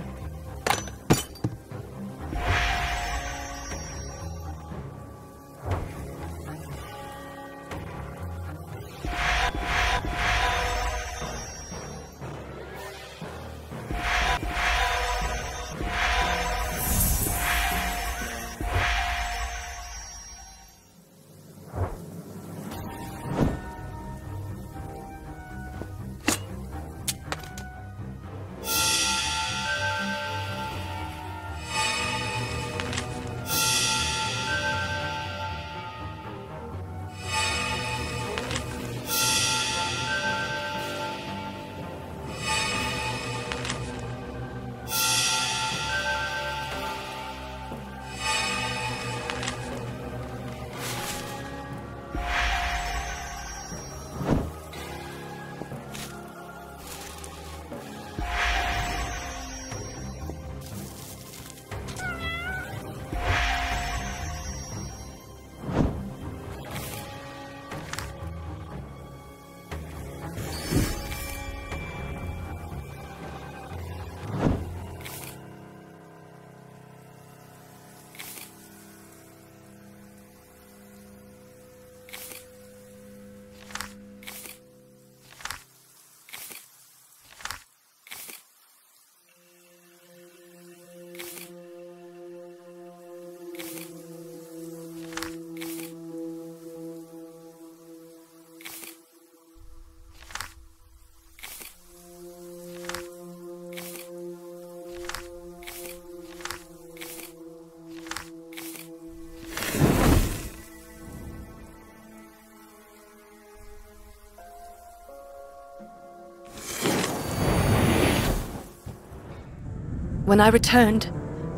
When I returned,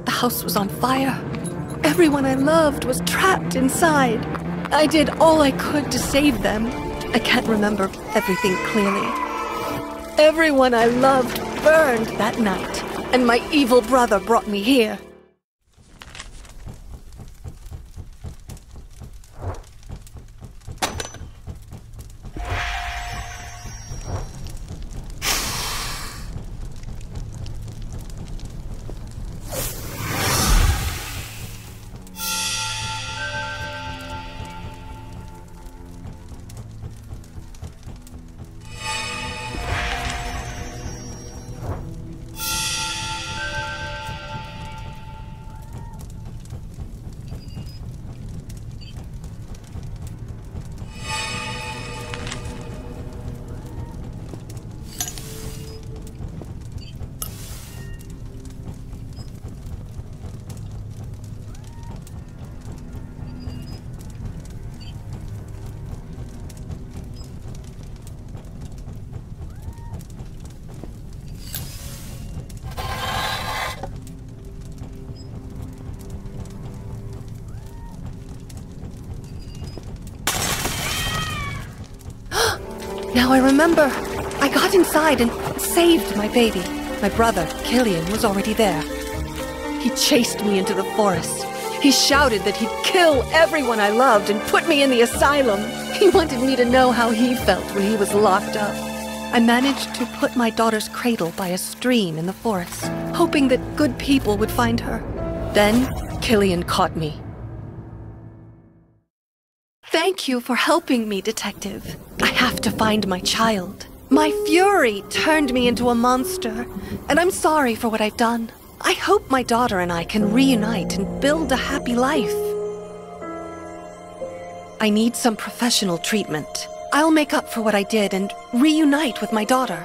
the house was on fire. Everyone I loved was trapped inside. I did all I could to save them. I can't remember everything clearly. Everyone I loved burned that night, and my evil brother brought me here. Remember. I got inside and saved my baby. My brother, Killian, was already there. He chased me into the forest. He shouted that he'd kill everyone I loved and put me in the asylum. He wanted me to know how he felt when he was locked up. I managed to put my daughter's cradle by a stream in the forest, hoping that good people would find her. Then, Killian caught me. Thank you for helping me, Detective. Have to find my child. My fury turned me into a monster, and I'm sorry for what I've done. I hope my daughter and I can reunite and build a happy life. I need some professional treatment. I'll make up for what I did and reunite with my daughter.